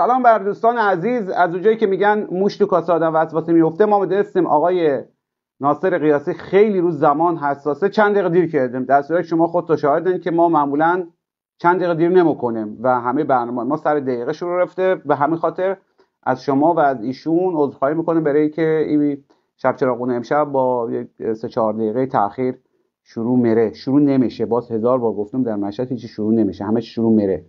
سلام بر دوستان عزیز. از اونجایی که میگن موش تو کاسه آدم وسواسی میفته ما می‌دونستیم آقای ناصر قیاسی خیلی رو زمان حساسه. چند دقیقه دیر کردیم. در صورت شما خود تا شاهدین که ما معمولا چند دقیقه دیر نمی‌کنیم و همه برنامه ما سر دقیقه شروع رفته. به همین خاطر از شما و از ایشون عذرخواهی می‌کنیم برای که این شب چراغون امشب با سه چهار دقیقه تاخیر شروع مره شروع نمیشه. باز هزار بار گفتم در مشهد هیچی شروع نمیشه. همه شروع مره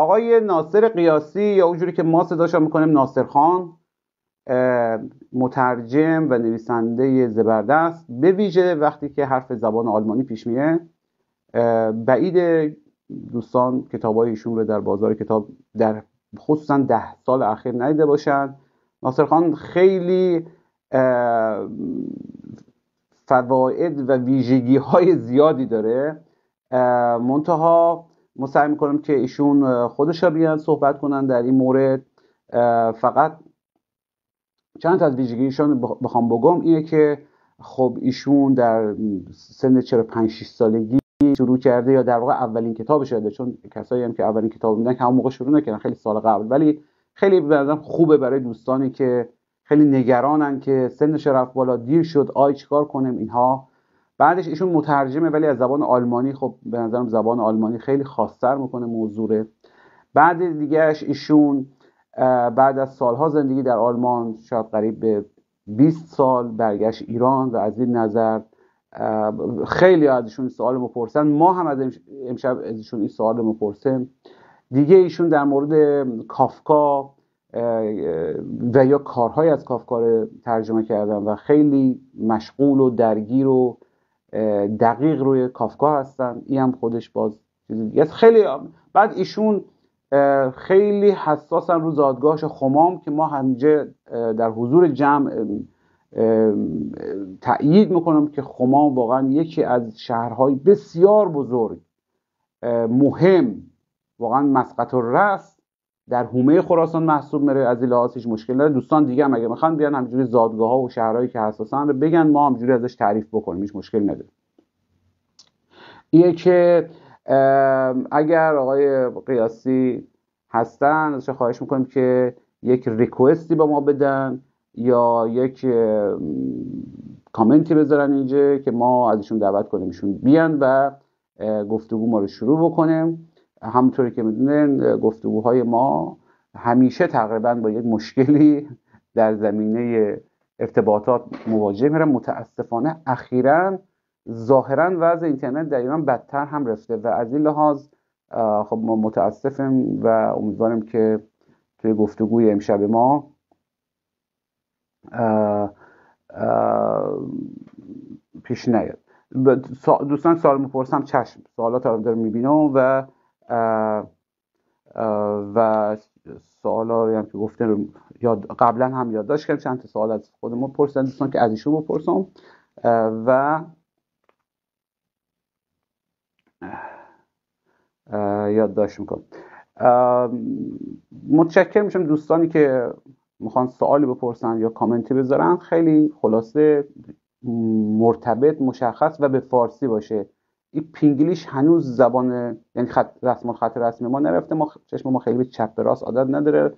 آقای ناصر قیاسی یا اونجوری که ما صداشا می‌کنیم ناصر خان مترجم و نویسنده زبردست. به ویژه وقتی که حرف زبان آلمانی پیش میه بعید دوستان کتاب ایشون رو در بازار کتاب در خصوصا ده سال اخیر ندیده باشن. ناصر خان خیلی فواید و ویژگی های زیادی داره. منتها ما سعی می‌کنم که ایشون خودش بیان صحبت کنن در این مورد. فقط چند از ویژگیشون بخوام بگم اینه که خب ایشون در سن 45 6 سالگی شروع کرده یا در واقع اولین کتاب شده. چون کسایی هم که اولین کتاب میدن که همون موقع شروع نکردن خیلی سال قبل. ولی خیلی به خوبه برای دوستانی که خیلی نگرانن که سنش رفت بالا دیر شد آی چیکار کنیم اینها بعدش ایشون مترجمه ولی از زبان آلمانی خب به نظرم زبان آلمانی خیلی خاصتر می‌کنه موضوع. بعد دیگهش ایشون بعد از سالها زندگی در آلمان شاید قریب به 20 سال برگشت ایران و از این نظر خیلی از ایشون سوال مپرسن ما هم از امشب از ایشون این سوال مپرسیم دیگه ایشون در مورد کافکا و یا کارهای از کافکا ترجمه کردن و خیلی مشغول و درگیر و دقیق روی کافکا هستن. این هم خودش باز چیزی خیلی بعد ایشون خیلی حساسن رو زادگاهش خمام که ما همجه در حضور جمع تأیید می‌کنم که خمام واقعا یکی از شهرهای بسیار بزرگ مهم واقعا مسقط رس در حومه خراسان محسوب میره از لحاظ مشکل نداره. دوستان دیگه هم اگه می‌خوان بیان همجوری زادگاه ها و شهرهایی که حساسن رو بگن ما همجوری ازش تعریف بکنیم هیچ مشکل نداره. اینه که اگر آقای قیاسی هستن ازش خواهش می‌کنیم که یک ریکوستی با ما بدن یا یک کامنتی بذارن اینجا که ما ازشون دعوت کنیم ایشون بیان و گفتگو ما رو شروع بکنیم همونطوری که می‌دونن گفتگوهای ما همیشه تقریبا با یک مشکلی در زمینه ارتباطات مواجه میرن. متاسفانه اخیرا ظاهرا وضع اینترنت در ایران بدتر هم رفته و از این لحاظ خب ما متاسفیم و امیدواریم که توی گفتگوی امشب ما پیش نیاد. دوستان سوال می‌پرسم چشم سوالات رو دارم می‌بینم و و سوالا هم که گفته یاد قبلا هم یادداشت کردم چند تا سوال از خودمون پرسیدن دوستان که از ایشون بپرسم. و یادداشت می‌کنم. متشکر میشم دوستانی که می‌خوان سوالی بپرسن یا کامنتی بذارن. خیلی خلاصه مرتبط مشخص و به فارسی باشه. این پینگلیش هنوز زبان یعنی خط رسم خط رسمی ما نرفته ما چشم ما خیلی به چپ به راست عادت نداره.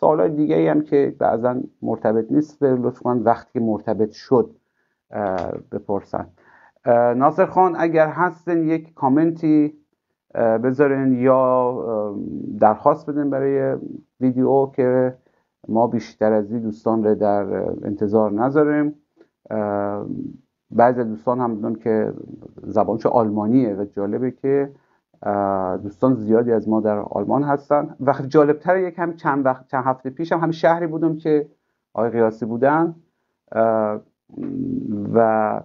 سوالای دیگه ای هم که بعضا مرتبط نیست لطفا وقتی که مرتبط شد بپرسن. ناصر خان اگر هستن یک کامنتی بذارین یا درخواست بدین برای ویدیو که ما بیشتر از این دوستان رو در انتظار نذاریم. بعضی دوستان هم بدون که زبانش آلمانیه و جالبه که دوستان زیادی از ما در آلمان هستن. و جالبتر یک هم چند وقت چند هفته پیش هم همین شهری بودم که آقای قیاسی بودن. و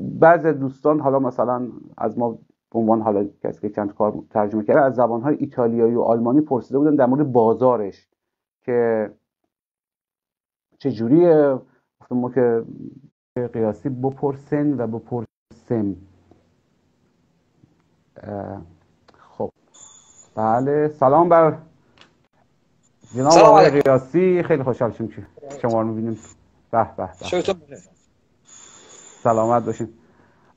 بعضی دوستان حالا مثلا از ما به عنوان حالا کسی که چند کار ترجمه کرده از زبانهای ایتالیایی و آلمانی پرسیده بودن در مورد بازارش که چجوریه. ما که قیاسی بپرسن و بپرسم. خب. بله سلام بر جناب آقای قیاسی. خیلی خوشحال شدیم که شما رو می‌بینیم. به به سلامت باشین.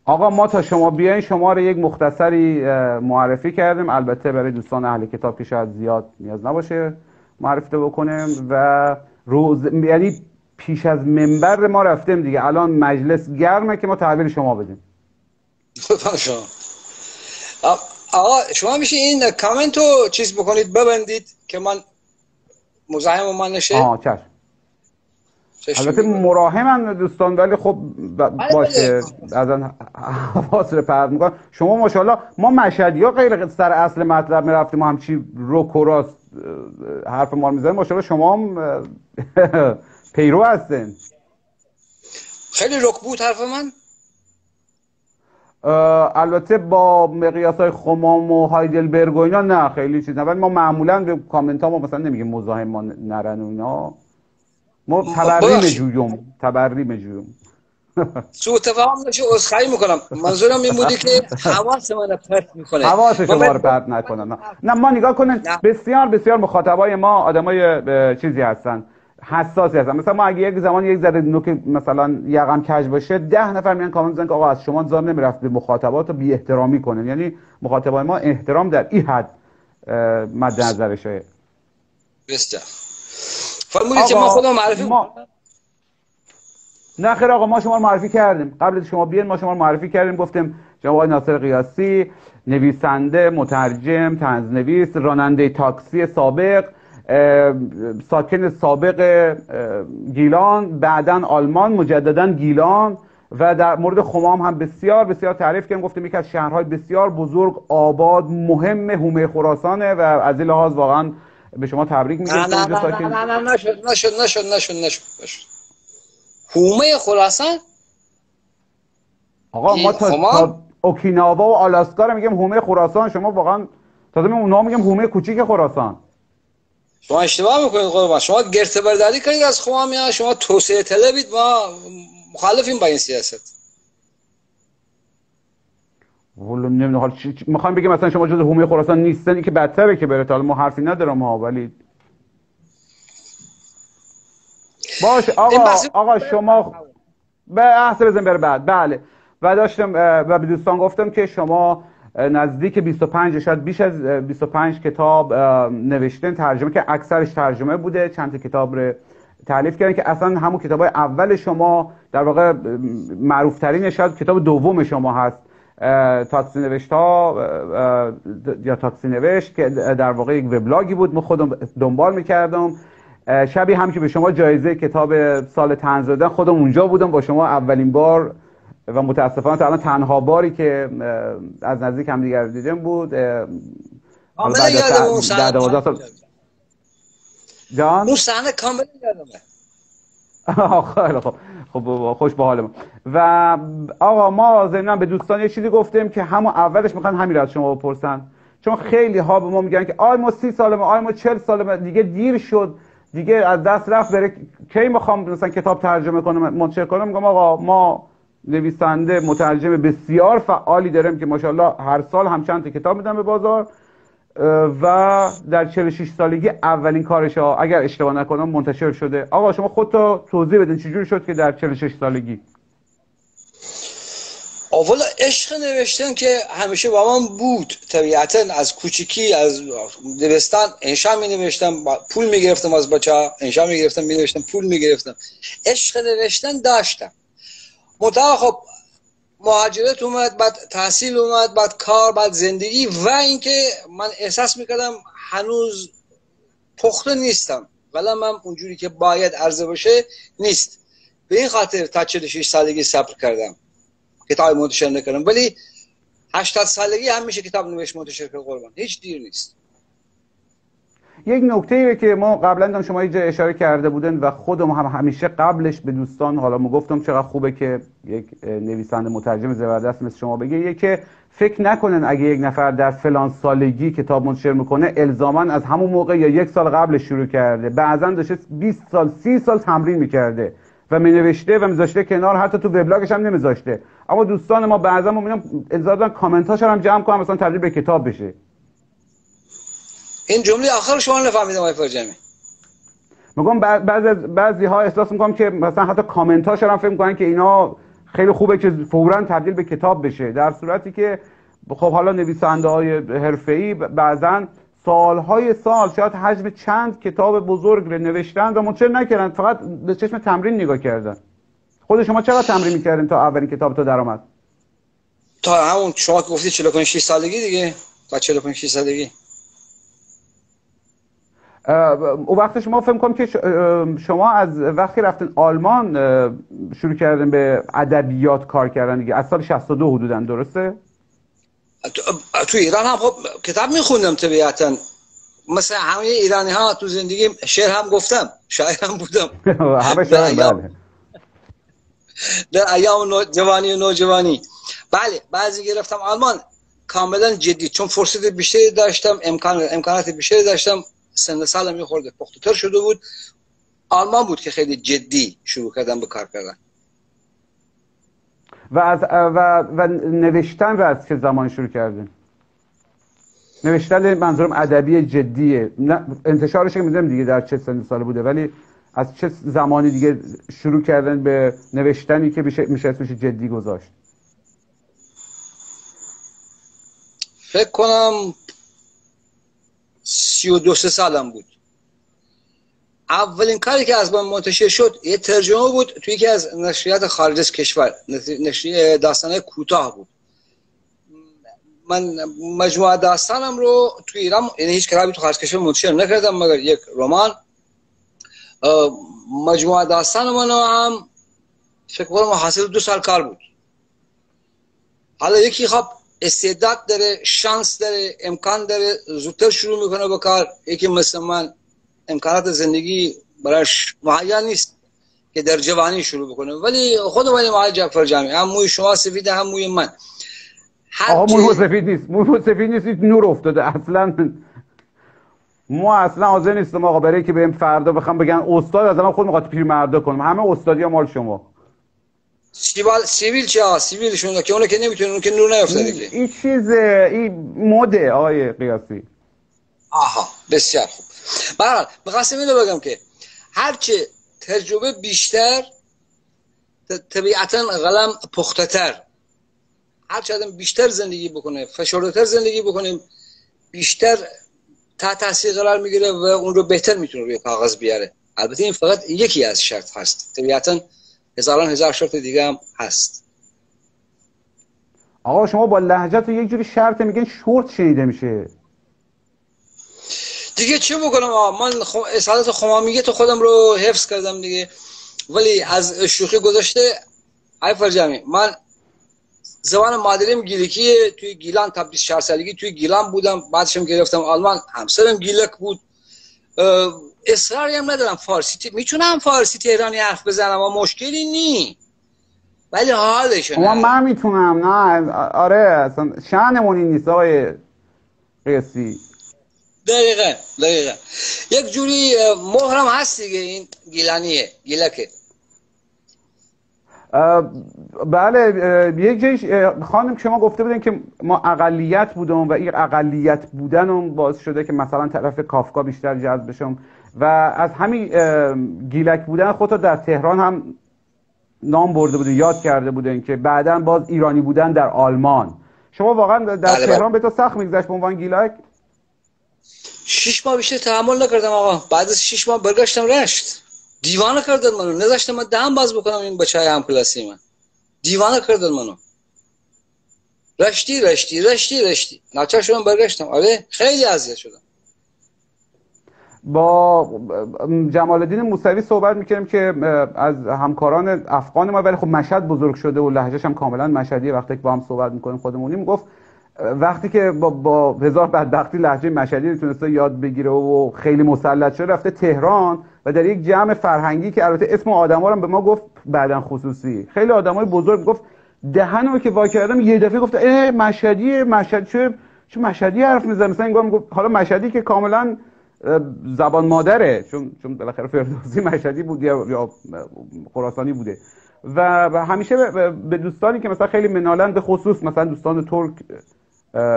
آقا ما تا شما بیاین شما رو یک مختصری معرفی کردیم. البته برای دوستان اهل کتاب که شاید زیاد نیاز نباشه معرفی بکنیم و روز یعنی پیش از منبر ما رفتیم دیگه. الان مجلس گرمه که ما تحویل شما بدیم. شما. آقا شما میشه این کامنت رو چیز بکنید ببندید که من مزاحم من نشه؟ آه چشم. البته مراهمن دوستان ولی خب بله، باشه از بله. حواس رو پرد می‌کنم. شما ماشاءالله ما مشهدی ها غیر سر اصل مطلب می‌رفتیم همچی رو کراست حرف ما رو می‌زنیم. ماشاءالله شما هم پیرو هستین خیلی رک بود حرف من؟ البته با مقیاس های خمام و هایدلبرگ و اینا نه خیلی چیز نه. ولی ما معمولا به کامنت ها ما مثلا نمیگیم مزاحم ما نرن اینا. ما تبری مجویم تبری مجویم سو تفاهم نشه عذرخواهی می‌کنم. منظورم این بودی که حواس من پرت می‌کنه. حواس شما رو پرت نکنم. نه. ما نگاه کنن. بسیار بسیار مخاطبای ما آدمای چیزی هستن. حساسی هستن. مثلا ما اگه یک زمان یک ذره نوک مثلا یقم کج باشه ده نفر میان کامنت می‌زنن که آقا از شما زار نمی‌رفت به مخاطبات بی احترامی کنن یعنی مخاطبای ما احترام در این حد مد نظرشه. بسیار. فرمودید که ما خودمون معرفی ما... نه خیر آقا ما شما رو معرفی کردیم. قبل از شما بیان ما شما رو معرفی کردیم. گفتیم جناب آقای ناصر قیاسی نویسنده مترجم تنزنویس راننده تاکسی سابق ساکن سابق گیلان بعدا آلمان مجددا گیلان و در مورد خمام هم بسیار بسیار تعریف کردیم. گفتیم یکی از شهرهای بسیار بزرگ آباد مهم هومه خراسانه و از این لحاظ واقعا به شما تبریک میگم. نه نه نه نه نه نشد نشد نشد نشد نشد هومه خراسان؟ آقا ما تا, تا اوکیناوا و آلاسکا رو میگیم هومه خراسان. شما واقعا تازه اونا میگم هومه کوچیک خراسان. شما اشتباه می‌کنید قربان شما گرت برداری کنید از خواهم شما توسعه طلبید ما مخالفیم با این سیاست. والا نمی‌دونم حالا می‌خوام بگم مثلا شما جز حومه خراسان نیستن این که بدتره که بره حالا ما حرفی ندارم ها ولی باش آقا آقا شما به احسه بزن بره بعد. بله. و داشتم و به دوستان گفتم که شما نزدیک 25 شاید بیش از 25 کتاب نوشتن ترجمه که اکثرش ترجمه بوده چند کتاب رو تعلیف کردن که اصلا همون کتاب های اول شما در واقع معروف ترین شاید کتاب دوم شما هست تاکسی نوشت ها یا تاکسی نوشت که در واقع یک وبلاگی بود. من خودم دنبال می‌کردم. شبی هم که به شما جایزه کتاب سال دادن خودم اونجا بودم با شما اولین بار و متاسفانه تا الان تنها باری که از نزدیک هم دیگر دیدم بود بعد از سال جان؟ اون صحنه کامل یادمه. خیلی خب خب خوش به حال ما و آقا ما ضمن به دوستان یه چیزی گفتیم که همون اولش می‌خوان همین از شما بپرسن. چون خیلی ها به ما میگن که آی ما سی سالمه آی ما چل سالمه دیگه دیر شد. دیگه از دست رفت بره کی می‌خوام مثلا کتاب ترجمه کنم منتشر کنم؟ میگم آقا ما نویسنده مترجم بسیار فعالی داریم که ماشاءالله هر سال هم چند کتاب میدن به بازار و در 46 سالگی اولین کارش ها اگر اشتباه نکنم منتشر شده. آقا شما خودتا توضیح بدین چجوری شد که در 46 سالگی؟ اولا عشق نوشتن که همیشه با من بود. طبیعتا از کوچیکی از نوشتن انشا می نوشتم پول می گرفتم از بچه انشا می گرفتم می نوشتم پول می گرفتم عشق نوشتن داشتم. مطمئن خب مهاجرت اومد بعد تحصیل اومد بعد کار بعد زندگی و اینکه من احساس می‌کردم هنوز پخته نیستم. ولی من اونجوری که باید عرضه باشه نیست. به این خاطر تا 46 سالگی صبر کردم. کتاب منتشر نکردم. ولی 80 سالگی هم میشه کتاب نوشت منتشر کرد قربان. هیچ دیر نیست. یک نکته ای که ما قبلا هم شما اینجا اشاره کرده بودن و خودم هم همیشه قبلش به دوستان حالا ما گفتم چقدر خوبه که یک نویسنده مترجم زبردست مثل شما بگه یه که فکر نکنن اگه یک نفر در فلان سالگی کتاب منتشر می‌کنه الزاما از همون موقع یا یک سال قبلش شروع کرده. بعضا داشته 20 سال 30 سال تمرین می‌کرده و می نوشته و میذاشته کنار حتی تو وبلاگش هم نمیذاشته. اما دوستان ما بعضا می‌بینم انتظار کامنت هم جمع کنم مثلا تبدیل به کتاب بشه. این جمله آخر شما نفهمیدم آقای فرجمی میگم بعضی بعضی ها احساس می‌کنم که مثلا حتی کامنت هاش هم فکر می‌کنن که اینا خیلی خوبه که فورا تبدیل به کتاب بشه. در صورتی که خب حالا نویسنده های حرفه‌ای بعضا سالهای سال شاید حجم چند کتاب بزرگ رو نوشتن و منتشر نکردن فقط به چشم تمرین نگاه کردن. خود شما چقدر تمرین می‌کردین تا اولین کتاب تو درآمد؟ تا همون شما که گفتی 45 6 سالگی دیگه. تا 45 6 سالگی. او وقت شما فهم کنم که شما از وقتی رفتن آلمان شروع کردن به ادبیات کار کردن دیگه. از سال 62 حدودا درسته؟ تو ایران هم خب کتاب میخوندم طبیعتا. مثل همه ایرانی ها تو زندگی شعر هم گفتم شاعر هم بودم. همه شاعر بله. در ایام جوانی و نوجوانی. بله بعضی گرفتم آلمان. کاملا جدی چون فرصت بیشتری داشتم امکان امکانات بیشتری داشتم. سن سالم میخورده پختتر شده بود. آلمان بود که خیلی جدی شروع کردم به کار کردن. و از و, و نوشتن رو از چه زمان شروع کردین؟ نوشتن منظورم ادبی جدیه. انتشارش که می‌دونم دیگه در چه سن سال بوده ولی از چه زمانی دیگه شروع کردن به نوشتنی که میشه اسمش جدی گذاشت؟ فکر کنم سی و دو سالم بود. اولین کاری که از من منتشر شد یه ترجمه بود توی یکی از نشریات خارج از کشور نشریه داستانه کوتاه بود. من مجموعه داستانم رو توی ایران یعنی هیچ کتابی تو خارج کشور منتشر نکردم مگر یک رمان. مجموعه داستان من هم فکر کنم حاصل دو سال کار بود. حالا یکی خب استعداد داره شانس داره امکان داره زودتر شروع می‌کنه به کار. یکی مثل من امکانات زندگی براش مهیا نیست که در جوانی شروع بکنه. ولی خود ولی معالی جعفر جمعی هم موی شما سفید هم موی من. آقا موی سفید نیست. موی سفید نیست نور افتاده. اصلا ما اصلا حاضر نیستم آقا برای که بهم فردا بخوام بگن استاد از الان خود می‌خواد پیرمردا کنم. همه استادی مال شما. سیویل سیویل چه سیویلشون که اون که نمی‌تونه اون که نور نیافتاده که این چیز این مده آقای قیاسی آها بسیار خوب برحال می‌خواستم اینو بگم که هرچه تجربه بیشتر طبیعتا قلم پخته تر هرچه آدم بیشتر زندگی بکنه فشرده زندگی بکنیم بیشتر تا تاثیر قرار می‌گیره و اون رو بهتر می‌تونه روی کاغذ بیاره البته این فقط یکی از شرط هست طبیعتا هزاران هزار شرط دیگه هم هست. آقا شما با لهجت یک جوری شرط میگن شورت شنیده میشه. دیگه چه بکنم؟ آقا من خم... اصالت خمامیت خودم رو حفظ کردم دیگه. ولی از شوخی گذاشته ای فرجامی من زبان مادریم گیلکیه توی گیلان تا 24 سالگی توی گیلان بودم بعدشم گرفتم آلمان. همسرم گیلک بود. اصراری هم ندارم. فارسی می‌تونم فارسی تهرانی حرف بزنم و مشکلی نی. ولی حالش نه. من می‌تونم نه. آره اصلا شأنمون نیست آقای قیسی. دقیقا دقیقا. یک جوری مهرم هست دیگه این گیلانیه گیلکه. بله یک جایش خانم شما گفته بودین که ما اقلیت بودم و این اقلیت بودن باعث شده که مثلا طرف کافکا بیشتر جذب بشم. و از همین گیلک بودن خودتا در تهران هم نام برده بودین یاد کرده بودین که بعدا باز ایرانی بودن در آلمان. شما واقعا در بله تهران به تو سخت میگذشت به عنوان گیلک؟ شش ماه بیشتر تحمل نکردم آقا. بعد از شش ماه برگشتم رشت. دیوانه کردن منو. نذاشتم من دهم باز بکنم این بچه های هم کلاسی من. دیوانه کردن منو. رشتی رشتی رشتی رشتی. ناچار شدم برگشتم. آره خیلی اذیت شدم. با جمال الدین موسوی صحبت می‌کردیم که از همکاران افغان ما ولی خب مشهد بزرگ شده و لهجهش هم کاملا مشهدیه. وقتی که با هم صحبت می‌کنیم خودمونیم گفت وقتی که با, با هزار بدبختی لهجه مشهدی تونسته یاد بگیره و خیلی مسلط شده رفته تهران و در یک جمع فرهنگی که البته اسم آدما رو به ما گفت بعدا خصوصی. خیلی آدمای بزرگ گفت دهنمو که وا کردم یه دفعه گفت اه مشهدی مشهد چه مشهدی حرف می‌زنه. مثلا انگار گفت حالا مشهدی که کاملا زبان مادره چون چون بالاخره فردوسی مشهدی بود یا خراسانی بوده. و همیشه به دوستانی که مثلا خیلی منالن به خصوص مثلا دوستان ترک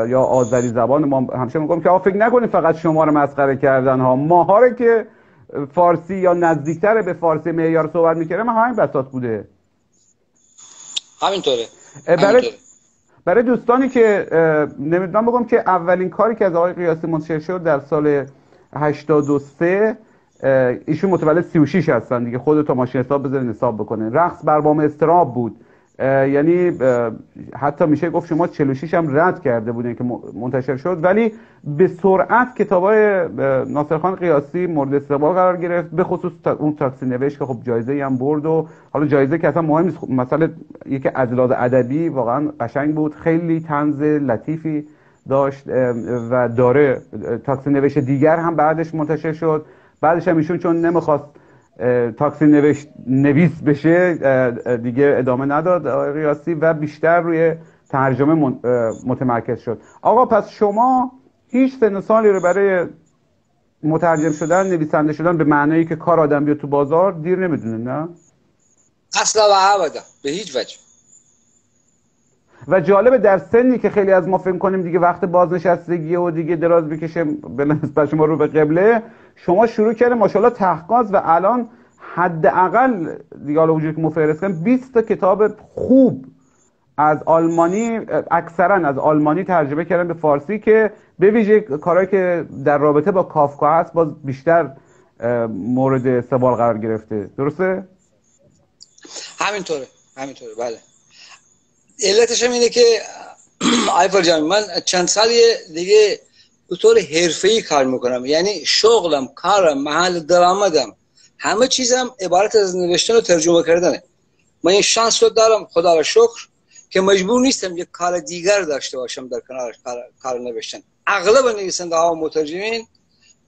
یا آذری زبان ما همیشه میگم که فکر نکنید فقط شما رو مسخره کردن ها. ماها که فارسی یا نزدیکتر به فارسی معیار صحبت می‌کردم همین بساط بوده. همینطوره. برای برای دوستانی که نمی‌دونم بگم که اولین کاری که از آقای قیاسی منتشر شد در سال 83 ایشون متولد 36 هستن دیگه. خودت تا ماشین حساب بذارین حساب بکنه رقص بر بام استراب بود. یعنی حتی میشه گفت شما 46 هم رد کرده بودین که منتشر شد. ولی به سرعت کتاب های ناصرخان قیاسی مورد استقبال قرار گرفت. به خصوص اون تاکسی نوشت که خب جایزه هم برد و حالا جایزه که اصلا مهم نیست. خب مثلا یکی از ادبی واقعا قشنگ بود. خیلی طنز لطیفی داشت و داره تاکسی نوشت دیگر هم بعدش منتشر شد. بعدش هم ایشون چون نمی‌خواست تاکسی نوشت نویس بشه دیگه ادامه نداد قیاسی و بیشتر روی ترجمه متمرکز شد. آقا پس شما هیچ سن سالی رو برای مترجم شدن نویسنده شدن به معنی که کار آدم بیاد تو بازار دیر نمی‌دونه نه؟ اصلا و ابدا به هیچ وجه. و جالبه در سنی که خیلی از ما فکر کنیم دیگه وقت بازنشستگی و دیگه دراز بکشه به نسبت شما رو به قبله شما شروع کردیم ماشاءالله تحقیقات و الان حداقل دیگه حالا وجود که مفهرست کنیم 20 تا کتاب خوب از آلمانی اکثرا از آلمانی ترجمه کردن به فارسی که به ویژه کارهایی که در رابطه با کافکا هست باز بیشتر مورد استقبال قرار گرفته. درسته؟ همینطوره همینطوره. بله. علتش هم اینه که آیفر جان من چند سالی دیگه به طور حرفه‌ای کار می‌کنم. یعنی شغلم کارم محل درآمدم همه چیزم عبارت از نوشتن و ترجمه کردنه. من این شانس رو دارم خدا را شکر که مجبور نیستم یک کار دیگر داشته باشم در کنار کار, نوشتن. اغلب نویسنده ها و مترجمین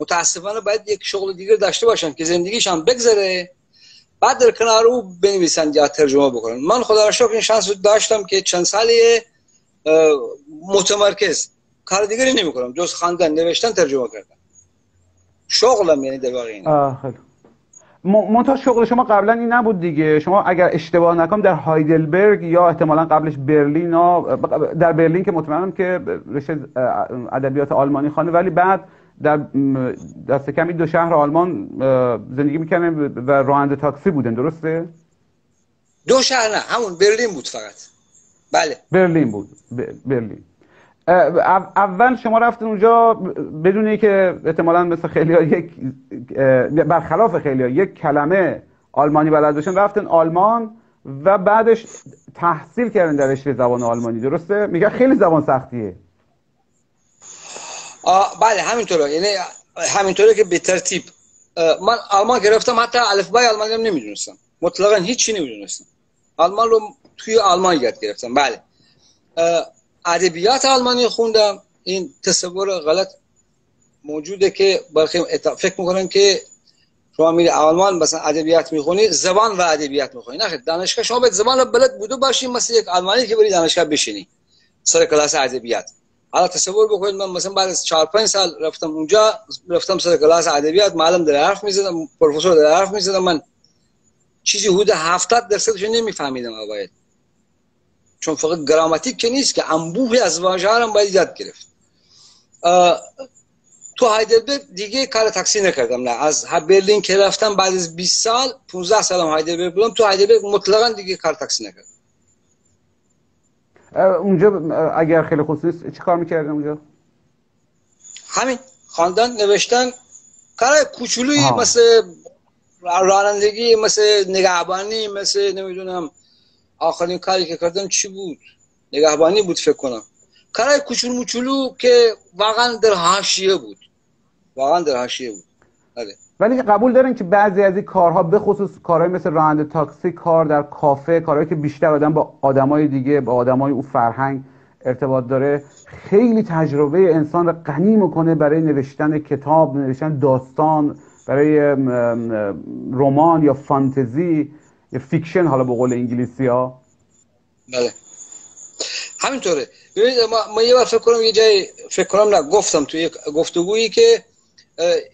متاسفانه باید یک شغل دیگر داشته باشن که زندگیشان بگذره. بعد در کنار او بنویسن یا ترجمه بکنن. من خدا را شکر این شانس رو داشتم که چند سالی متمرکز. کار دیگری نمی کنم جز خواندن نوشتن ترجمه کردن. شغلم یعنی در واقع اینه. منتها شغل شما قبلا این نبود دیگه. شما اگر اشتباه نکنم در هایدلبرگ یا احتمالا قبلش برلین در برلین که مطمئنم که رشته ادبیات آلمانی خانه ولی بعد در دست کمی دو شهر آلمان زندگی می‌کنه و راننده تاکسی بودن درسته؟ دو شهر نه همون برلین بود فقط. بله. برلین بود برلین. اول شما رفتین اونجا بدون که احتمالا مثل خیلی ها یک برخلاف خیلی ها یک کلمه آلمانی بلد باشن رفتن آلمان و بعدش تحصیل کردن در رشته زبان آلمانی درسته؟ میگه خیلی زبان سختیه. بله همینطوره. یعنی همینطوره که به ترتیب من آلمان گرفتم حتی الفبای آلمانی هم نمی‌دونستم. مطلقا هیچی نمی‌دونستم. آلمان رو توی آلمان یاد گرفتم. بله. ادبیات آلمانی خوندم. این تصور غلط موجوده که برخی فکر می‌کنن که شما میری آلمان مثلا ادبیات می‌خونی زبان و ادبیات می‌خونی. نه دانشگاه شما باید زبان بلد بوده باشی مثل یک آلمانی که بری دانشگاه بشینی. سر کلاس ادبیات. حالا تصور بکنید من مثلا بعد از 4 5 سال رفتم اونجا رفتم سر کلاس ادبیات معلم در حرف می‌زدم پروفسور در حرف می‌زدم من چیزی حدود 70 درصدش نمیفهمیدم اوایل چون فقط گراماتیک که نیست که انبوهی از واژه هم باید یاد گرفت. تو هایدلبرگ دیگه کار تاکسی نکردم نه. از برلین که رفتم بعد از 20 سال 15 سال هم هایدلبرگ بودم تو هایدلبرگ مطلقا دیگه کار تاکسی نکردم. اونجا اگر خیلی خصوص چی کار می‌کردم اونجا؟ همین خواندن نوشتن کار کوچولویی مثل رانندگی مثل نگهبانی مثل نمی‌دونم آخرین کاری که کردم چی بود؟ نگهبانی بود فکر کنم. کارهای کوچولو موچولو که واقعا در حاشیه بود. واقعا در حاشیه بود. بله. ولی قبول دارین که بعضی از این کارها به خصوص کارهای مثل راننده تاکسی کار در کافه کارهایی که بیشتر آدم با آدمای دیگه با آدمای او فرهنگ ارتباط داره خیلی تجربه انسان رو غنی می‌کنه برای نوشتن کتاب نوشتن داستان برای رمان یا فانتزی یا fiction حالا به قول انگلیسی ها. بله. همینطوره. ببینید ما, یه بار فکر کنم یه جای فکر کنم نه گفتم توی گفتگویی که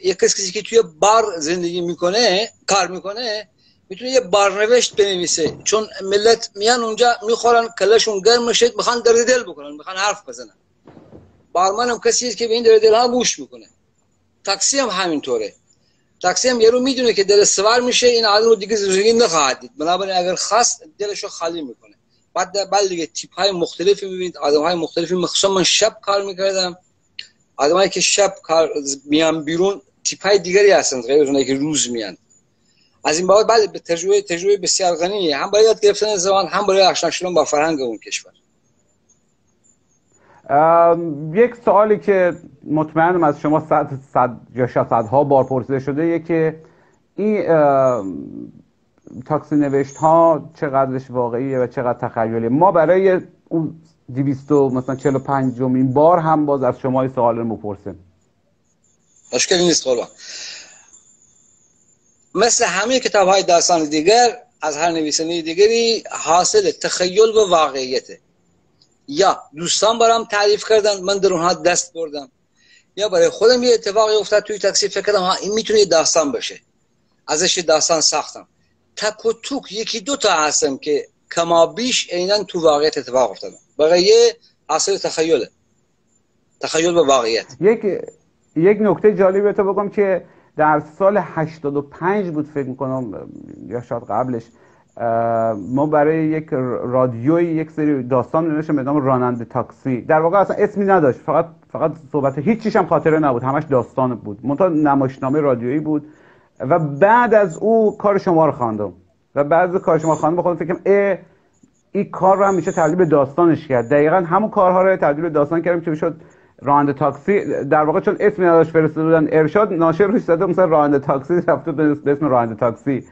یک کسی که توی بار زندگی می‌کنه کار می‌کنه می‌تونه یه بارنوشت بنویسه چون ملت میان اونجا می‌خورن کله‌شون گرم میشه می‌خوان درد دل بکنن می‌خوان حرف بزنن بارمن هم کسی که به این درد دل ها گوش می‌کنه تاکسی هم همینطوره تاکسی هم یارو می‌دونه که دل سوار میشه این آدم رو دیگه زندگی نخواهد دید بنابراین اگر خواست دلشو خالی می‌کنه بعد بعد دیگه تیپ های مختلفی ببینید آدم های مختلفی مخصوصا من شب کار می‌کردم آدمایی که شب کار میان بیرون تیپ های دیگری هستند غیر از که روز میان. از این بابت بله به تجربه تجربه بسیار غنیه هم برای یاد گرفتن زبان هم برای آشنا شدن با فرهنگ اون کشور. یک سوالی که مطمئنم از شما صد, صد یا صدها بار پرسیده شده که این تاکسی نوشت ها چقدرش واقعیه و چقدر تخیلیه؟ ما برای اون 200 مثلا 45 جمین بار هم باز از شما این سوال رو می‌پرسیم مشکلی نیست قربان مثل همه کتاب های داستان دیگر از هر نویسنده دیگری حاصل تخیل و واقعیته یا دوستان برام تعریف کردن من در اونها دست بردم. یا برای خودم یه اتفاقی افتاد توی تاکسی فکر کردم ها این می‌تونه داستان بشه ازش داستان ساختم. تک و توک یکی دو تا هستم که کما بیش عینا تو واقعیت اتفاق افتادم. بقیه حاصل تخیله. تخیل و واقعیت. یک یک نکته جالبی تو بگم که در سال 85 بود فکر می‌کنم یا شاید قبلش ما برای یک رادیوی یک سری داستان نوشتم به نام راننده تاکسی در واقع اصلا اسمی نداشت فقط فقط صحبت هیچ هم خاطره نبود همش داستان بود. منتها نمایشنامه رادیویی بود. و بعد از او کار شما رو خواندم. و بعد از کار شما خواندم به خودم فکرم ای این کار رو هم میشه تبدیل به داستانش کرد. دقیقا همون کارها رو تبدیل به داستان کردیم که شد راننده تاکسی در واقع چون اسمی نداشت فرستاده بودن ارشاد ناشر روش زده مثلا راننده تاکسی رفته به اسم راننده تاکسی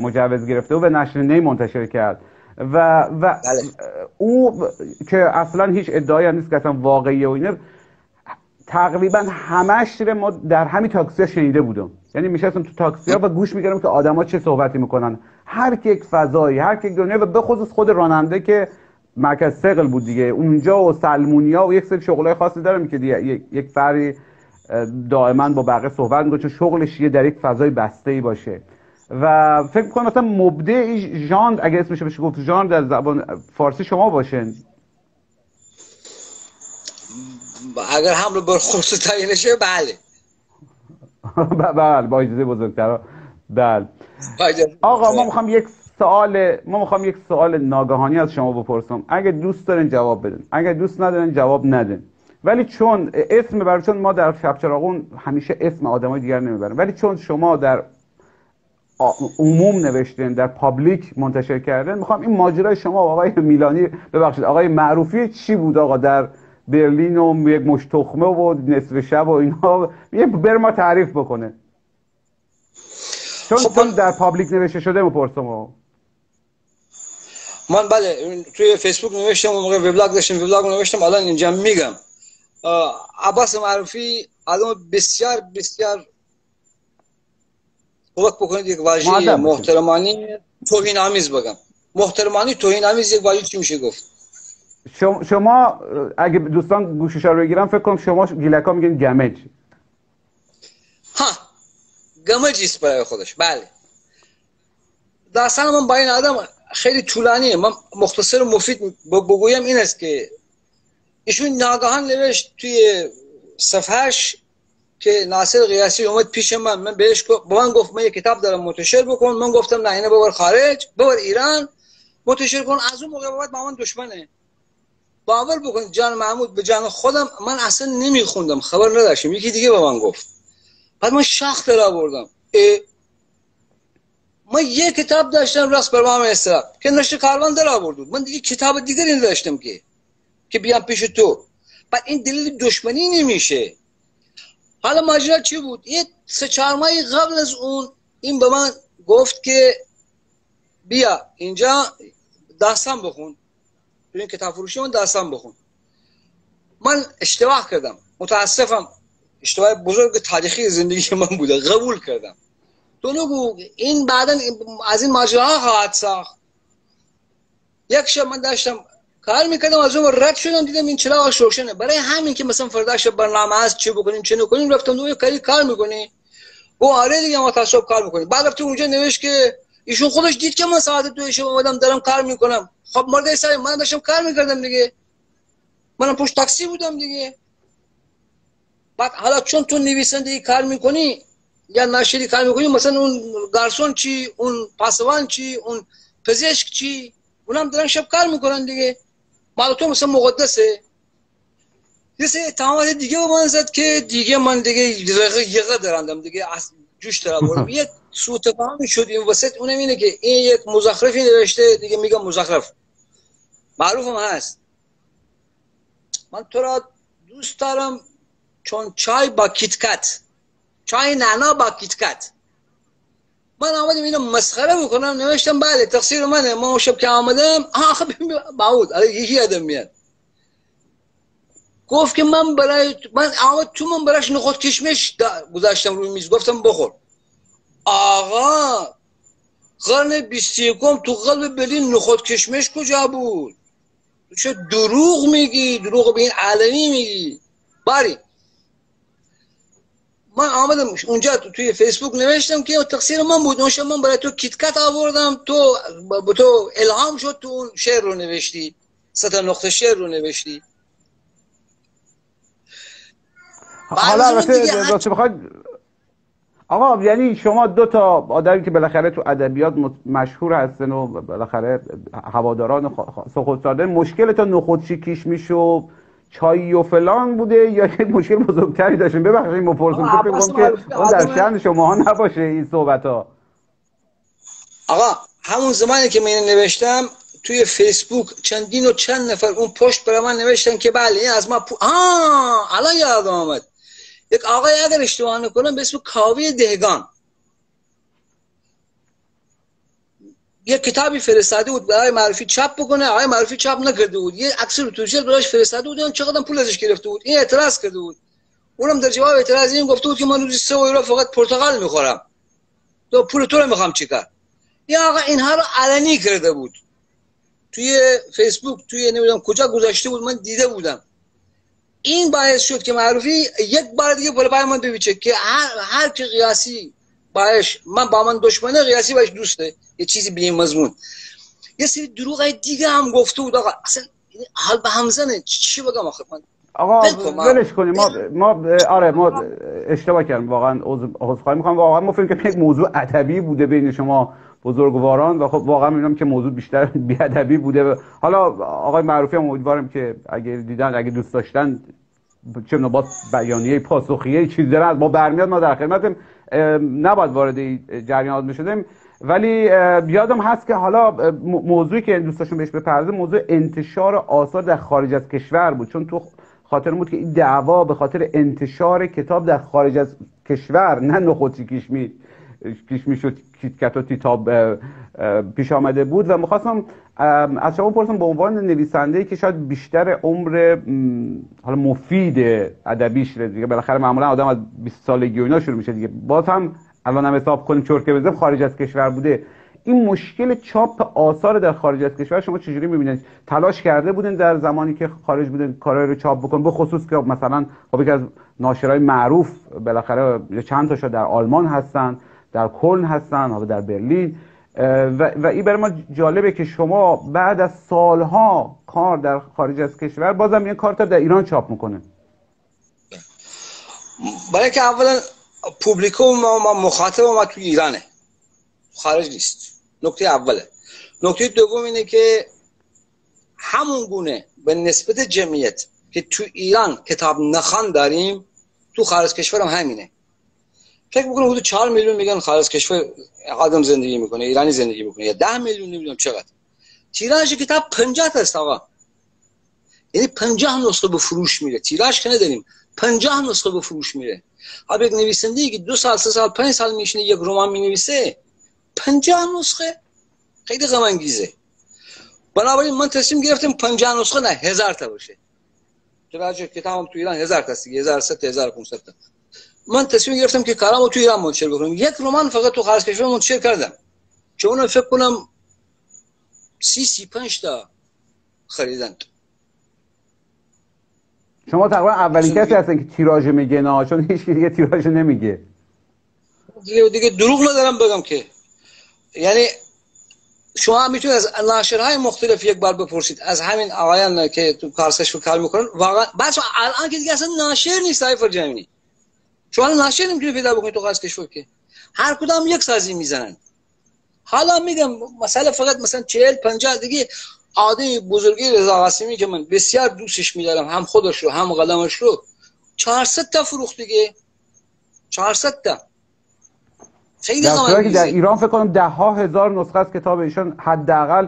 مجوز گرفته و به نشر نی منتشر کرد. و و بله. او که اصلا هیچ ادعایی نیست که اصلا واقعیه و اینه تقریبا همش رو ما در همین تاکسی شنیده بودم. یعنی میشستم تو تاکسی ها و گوش میگردم که آدما چه صحبتی می‌کنن. هر یک فضایی هر یک دنیا و به خصوص خود راننده که مرکز سقل بود دیگه اونجا و سلمونیا و یک سری شغلای خاصی دارم که دیگه یک فری دائما با بقیه صحبت می‌کنه چون شغلش یه در یک فضای بسته ای باشه. و فکر کنم مثلا مبدع ژانر اگه اسمش بشه گفت ژانر در زبان فارسی شما باشن اگر حمله بر خصوص تعیینشه بله. بله با اجازه بزرگتر بله. آقا ما می‌خوام یک سوال ما می‌خوام یک سوال ناگهانی از شما بپرسم. اگه دوست دارین جواب بدین. اگه دوست ندارین جواب ندین. ولی چون اسم برای چون ما در شب چراغون همیشه اسم آدمای دیگر نمی‌بریم ولی چون شما در عموم نوشتین در public منتشر کردن می‌خوام این ماجرای شما آقای میلانی ببخشید. آقای معروفی چی بود آقا؟ در برلین و یک مشت تخمه و نصف شب و اینها یه برا ما تعریف بکنه. چون خب در public نوشته شده می‌پرسم من بله توی فیسبوک نوشتم و موقع وبلاگ داشتم وبلاگ نوشتم الان اینجا میگم. عباس معروفی آدم بسیار بسیار کمک بکنید یک واژه محترمانی توهین آمیز بگم. محترمانی توهین آمیز یک واژه چی میشه گفت؟ شما, اگه دوستان گوشش رو بگیرن فکر کنم شما گیلکا میگن گمج. گمج است برای خودش. بله. داستان من با این آدم خیلی طولانیه. من مختصر و مفید بگویم این است که ایشون ناگهان نوشت توی صفحش که ناصر قیاسی اومد پیش من. من بهش با من گفت من یه کتاب دارم منتشر بکن. من گفتم نه اینه ببر خارج ببر ایران منتشر کن. از اون موقع بعد با من دشمنه. باور بکن جان محمود به جان خودم من اصلا نمیخوندم. خبر نداشتم. یکی دیگه به من گفت. بعد من شاخ در آوردم. من یه کتاب داشتم راست بر ما استراب که نشر کاروان در آورد. من دیگه کتاب دیگری نداشتم که که بیام پیش تو. بعد این دلیل دشمنی نمیشه. حالا ماجرا چی بود؟ یه سه چهار ماهی قبل از اون این به من گفت که بیا اینجا داستان بخون. تو این کتاب فروشی من داستان بخون. من اشتباه کردم. متاسفم. اشتباه بزرگ تاریخی زندگی من بوده قبول کردم نگو این بعدا از این ماجراها خواهد ساخت یک شب من داشتم کار می‌کردم از اون رد شدم دیدم این چراغ روشنه برای همین که مثلا فردا شب برنامه هست چه بکنیم چه نکنیم رفتم دو کاری کار می‌کنی او آره دیگه ما تصاب کار می‌کنی بعد رفتم اونجا نوشت که ایشون خودش دید که من ساعت دو شب اومدم دارم کار می‌کنم خب مرد سعی من داشتم کار می‌کردم دیگه منم پشت تاکسی بودم دیگه بعد حالا چون تو نویسنده کار می‌کنی یا ناشری کار می‌کنی مثلا اون گارسون چی اون پاسوان چی اون پزشک چی اونم دارن شب کار می‌کنن دیگه مال تو مثل مقدسه یه اتهامات دیگه به من زد که دیگه من دیگه یقه یقه دارندم دیگه جوش دارم یه سوء تفاهمی شد این وسط اونم اینه که این یک مزخرفی نوشته دیگه میگم مزخرف معروفم هست من تو را دوست دارم چون چای با KitKat چای نعنا با KitKat من آمدم اینو مسخره بکنم نوشتم بله تقصیر منه. ما شب که آمدم آخه باود یکی آدم میاد. گفت که من برای من آمد تو من برایش نخود کشمش گذاشتم روی میز گفتم بخور. آقا قرن بیست و یکم تو قلب برلین نخود کشمش کجا بود؟ چه دروغ میگی؟ دروغ به این علنی میگی؟ باری. من آمدم اونجا توی فیسبوک نوشتم که تقصیر من بود. اون من برای تو KitKat آوردم. تو با تو الهام شد تو اون شعر رو نوشتی. سه تا نقطه شعر رو نوشتی. حالا البته آقا یعنی شما دو تا آدمی که بالاخره تو ادبیات مشهور هستن و بالاخره هواداران سخت ساده مشکل تا نخودچی کیش و چای و فلان بوده یا یک مشکل بزرگتری داشتیم؟ ببخشید مپرسم تو که اون در شأن شما ها نباشه این صحبت ها آقا همون زمانی که من نوشتم توی فیسبوک چندین و چند نفر اون پشت برای من نوشتن که بله این از ما پو... آه الان یادم آمد. یک آقای اگر اشتباه نکنم به اسم کاوی دهگان. یک کتابی فرستاده بود برای معرفی چاپ بکنه آقای معرفی چاپ نکرده بود. یه عکس رو توشیل براش فرستاده بود چقدر پول ازش گرفته بود. این اعتراض کرده بود. اونم در جواب اعتراض این گفته بود که من روزی 3 یورو فقط پرتقال می‌خورم. تو پول تو رو می‌خوام چیکار؟ یا آقا اینها رو علنی کرده بود. توی فیسبوک توی نمی‌دونم کجا گذاشته بود من دیده بودم. این باعث شد که معروفی یک بار دیگه بالا من ببیچه که هر هر کی قیاسی باش من با من دشمنه قیاسی باش دوسته. یه چیزی به این مضمون. یه سری دروغ دیگه هم گفته بود. آقا اصلا حال به هم زنه چی بگم آخه؟ من آقا ولش کنیم. ما ما آره ما اشتباه کردیم. واقعا عذرخواهی می‌خوام. واقعا ما فکر کنیم یک موضوع ادبی بوده بین شما بزرگواران و خب واقعا می‌بینم که موضوع بیشتر بیادبی بوده. حالا آقای معروفی هم امیدوارم که اگه دیدن اگه دوست داشتن چه با بیانیه پاسخیه چیز دارن. ما برمیاد ما در خدمت نباید وارد جریانات می‌شدیم ولی یادم هست که حالا موضوعی که دوستاشون بهش بپرده موضوع انتشار آثار در خارج از کشور بود. چون تو خاطر بود که این دعوا به خاطر انتشار کتاب در خارج از کشور نه نخوتی کشمی کشمی شد کیتکت و تیتاب پیش آمده بود. و می‌خواستم از شما پرسم به عنوان نویسنده که شاید بیشتر عمر حالا مفید ادبیش دیگه. بالاخره معمولا آدم از 20 سالگی و شروع میشه دیگه. باز هم الان هم حساب کنیم چرکه بزنیم خارج از کشور بوده. این مشکل چاپ آثار در خارج از کشور شما چجوری می‌بینید؟ تلاش کرده بودین در زمانی که خارج بودین کارهای رو چاپ بکن به خصوص که مثلا خب یکی از ناشرای معروف بالاخره چند تاشا در آلمان هستن در کلن هستن حالا در برلین. و, و این برای ما جالبه که شما بعد از سالها کار در خارج از کشور بازم این کار در ایران چاپ می‌کنه برای که اولا پوبلیکوم ما مخاطب ما تو ایرانه. خارج نیست. نکته اوله. نکته دوم اینه که همون گونه به نسبت جمعیت که تو ایران کتاب نخان داریم تو خارج کشور هم همینه. فکر می‌کنم حدود 4 میلیون میگن خارج کشور آدم زندگی می‌کنه ایرانی زندگی می‌کنه. یا 10 میلیون نمی‌دونم چقدر. تیراژ کتاب 50 تا آقا. یعنی 50 نسخه به فروش میره. تیراژ که نداریم 50 نسخه به فروش میره. اب یک نویسنده که دو سال سه سال پنج سال میشینه یک رمان می‌نویسه 50 نسخه خیلی غم انگیزه بنابراین من تصمیم گرفتم 50 نسخه نه هزار تا باشه چرا کتابم تو ایران هزار تا است 1300 1500 تا من تصمیم گرفتم که کارامو تو ایران منتشر بکنم یک رمان فقط تو خارج کشور منتشر کردم اون فکر کنم سی سی پنج تا خریدند شما تقریبا اولین کسی هستن که تیراژ میگه نه چون هیچ دیگه تیراژ نمیگه. دیگه دیگه دروغ ندارم بگم که. یعنی شما هم می‌تونید از ناشرهای مختلف یک بار بپرسید. از همین آقایان که تو کارسش کار می‌کنن واقعا بچه الان که دیگه اصلا ناشر نیست سایفر جمعی. شما ناشر نمی‌تونی پیدا بکنید تو قصد کشور که. هر کدام یک سازی می‌زنن. حالا میگم مثلا فقط مثلا 40 50 دیگه آدمی بزرگی رضا قاسمی که من بسیار دوستش میدارم هم خودش رو هم قلمش رو. 400 تا فروخت دیگه. 400 تا. خیلی در, در ایران فکر کنم ده ها هزار نسخه از کتاب ایشان حداقل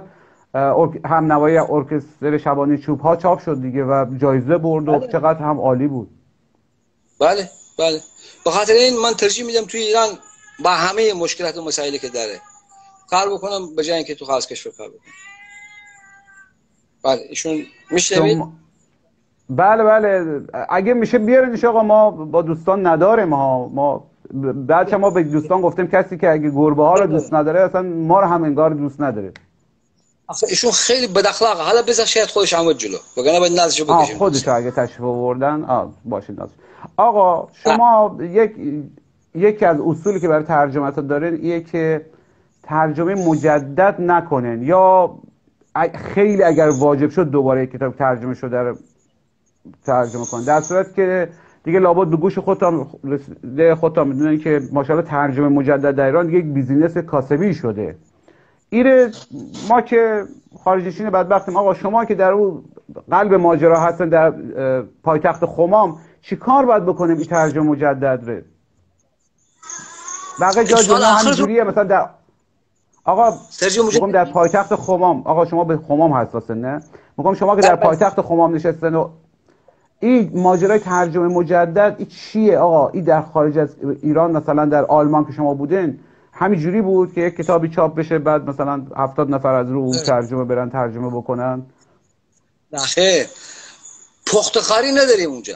هم نوای ارکستر شبانه چوب ها چاپ شد دیگه و جایزه برد و بله. چقدر هم عالی بود. بله بله. به خاطر این من ترجیح میدم توی ایران با همه مشکلات و مسائلی که داره کار بکنم به جای اینکه تو خاص کشور کار بکنم. بله ایشون میشنوید؟ بله بله. اگه میشه بیارینش آقا ما با دوستان نداریم ها. ما بعد ما به دوستان گفتیم کسی که اگه گربه ها رو بله. دوست نداره اصلا ما رو هم انگار دوست نداره. ایشون خیلی بد اخلاقه حالا بذار شاید خودش عمود جلو. وگرنه باید نازشو بکشیم. خودش اگه تشریف آوردن آه باشید ناز آقا شما یک یکی از اصولی که برای ترجمه دارین اینه که ترجمه مجدد نکنین یا خیلی اگر واجب شد دوباره کتاب ترجمه شده رو ترجمه کنن. در صورت که دیگه لابد به گوش خودتان خودتان می‌دونن که ماشاءالله ترجمه مجدد در ایران دیگه یک بیزینس کاسبی شده. ایره ما که خارجیشین بدبختیم آقا شما که در اون قلب ماجرا هستن در پایتخت خمام چی کار باید بکنیم این ترجمه مجدد ره بقیه جا جمعه همینجوریه مثلا در آقا میگم در پایتخت خمام. آقا شما به خمام حساسه نه؟ میگم شما که در پایتخت خمام نشستن و این ماجرای ترجمه مجدد این چیه؟ آقا این در خارج از ایران مثلا در آلمان که شما بودین همینجوری بود که یک کتابی چاپ بشه بعد مثلا هفتاد نفر از رو اون ترجمه برن ترجمه بکنن؟ نه. پختخاری نداریم اونجا.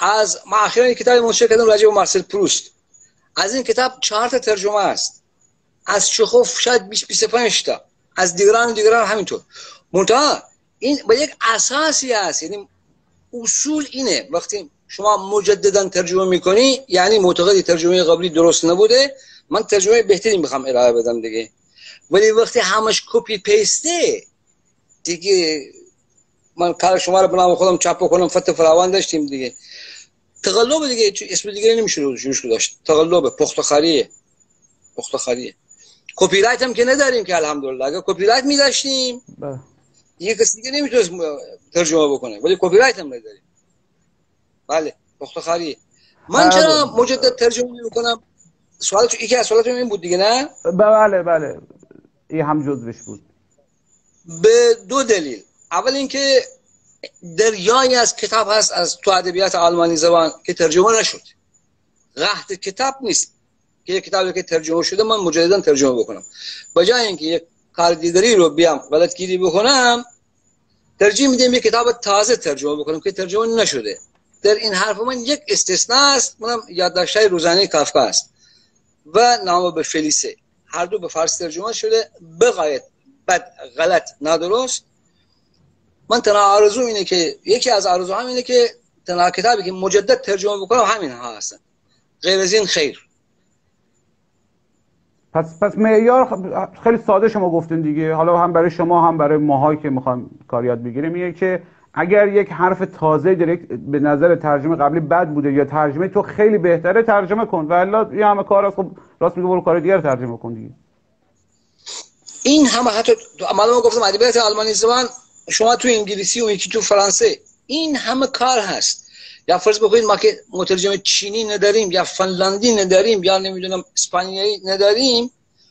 از ما اخیرا کتاب منشأ کردم راجع به مارسل پروست. از این کتاب چهار تا ترجمه است. از چخوف شاید 20 25 تا. از دیگران دیگران همینطور. منتها این با یک اساسی است یعنی اصول اینه. وقتی شما مجددا ترجمه می‌کنی یعنی معتقدی ترجمه قبلی درست نبوده من ترجمه بهتری می‌خوام ارائه بدم دیگه. ولی وقتی همش copy paste ه دیگه من کار شما رو به نام خودم چاپ کنم فت و فراوان داشتیم دیگه. تقلب دیگه اسم دیگه نمیشه روش داشت. تقلب پخته‌خواریه. پخته‌خواریه. کپی رایت هم که نداریم که الحمدلله. اگه کپی رایت می داشتیم بله. یه کسی دیگه نمی‌تونست ترجمه بکنه ولی کپی رایت هم نداریم. بله پختخاریه من چرا مجدد ترجمه می‌کنم؟ سوالت یکی از سوالاتون این بود دیگه نه؟ بله بله. این هم جزوش بود. به دو دلیل. اول اینکه دریایی از کتاب هست از تو ادبیات آلمانی زبان که ترجمه نشد. قحط کتاب نیست. که یک کتابی که ترجمه شده من مجددا ترجمه بکنم. بجای اینکه یک کار دیگری رو بیام غلطگیری بکنم ترجیح میدم یک کتاب تازه ترجمه بکنم که ترجمه نشده. در این حرف من یک استثناء است منم یادداشت‌های روزانه کافکا است. و نام به فلیسه. هر دو به فارسی ترجمه شده. بغایت بد غلط نادرست. من تنها آرزو اینه که یکی از آرزو هم اینه که تنها کتابی که مجدد ترجمه بکنم همین ها هستن. غیر از این خیر. پس پس معیار خیلی ساده شما گفتین دیگه. حالا هم برای شما هم برای ماهایی که می‌خوام کاریات بگیریم. میگه که اگر یک حرف تازه داره به نظر ترجمه قبلی بد بوده یا ترجمه تو خیلی بهتره ترجمه کن. و الا یه همه کار خب راست میگه برو کار دیگر ترجمه کن دیگه. این همه حتی ما گفتم ادبیات آلمانی زبان شما تو انگلیسی و یکی تو فرانسه این همه کار هست. یا فرض بکنید ما که مترجم چینی نداریم یا فنلاندی نداریم یا نمی‌دونم اسپانیایی نداریم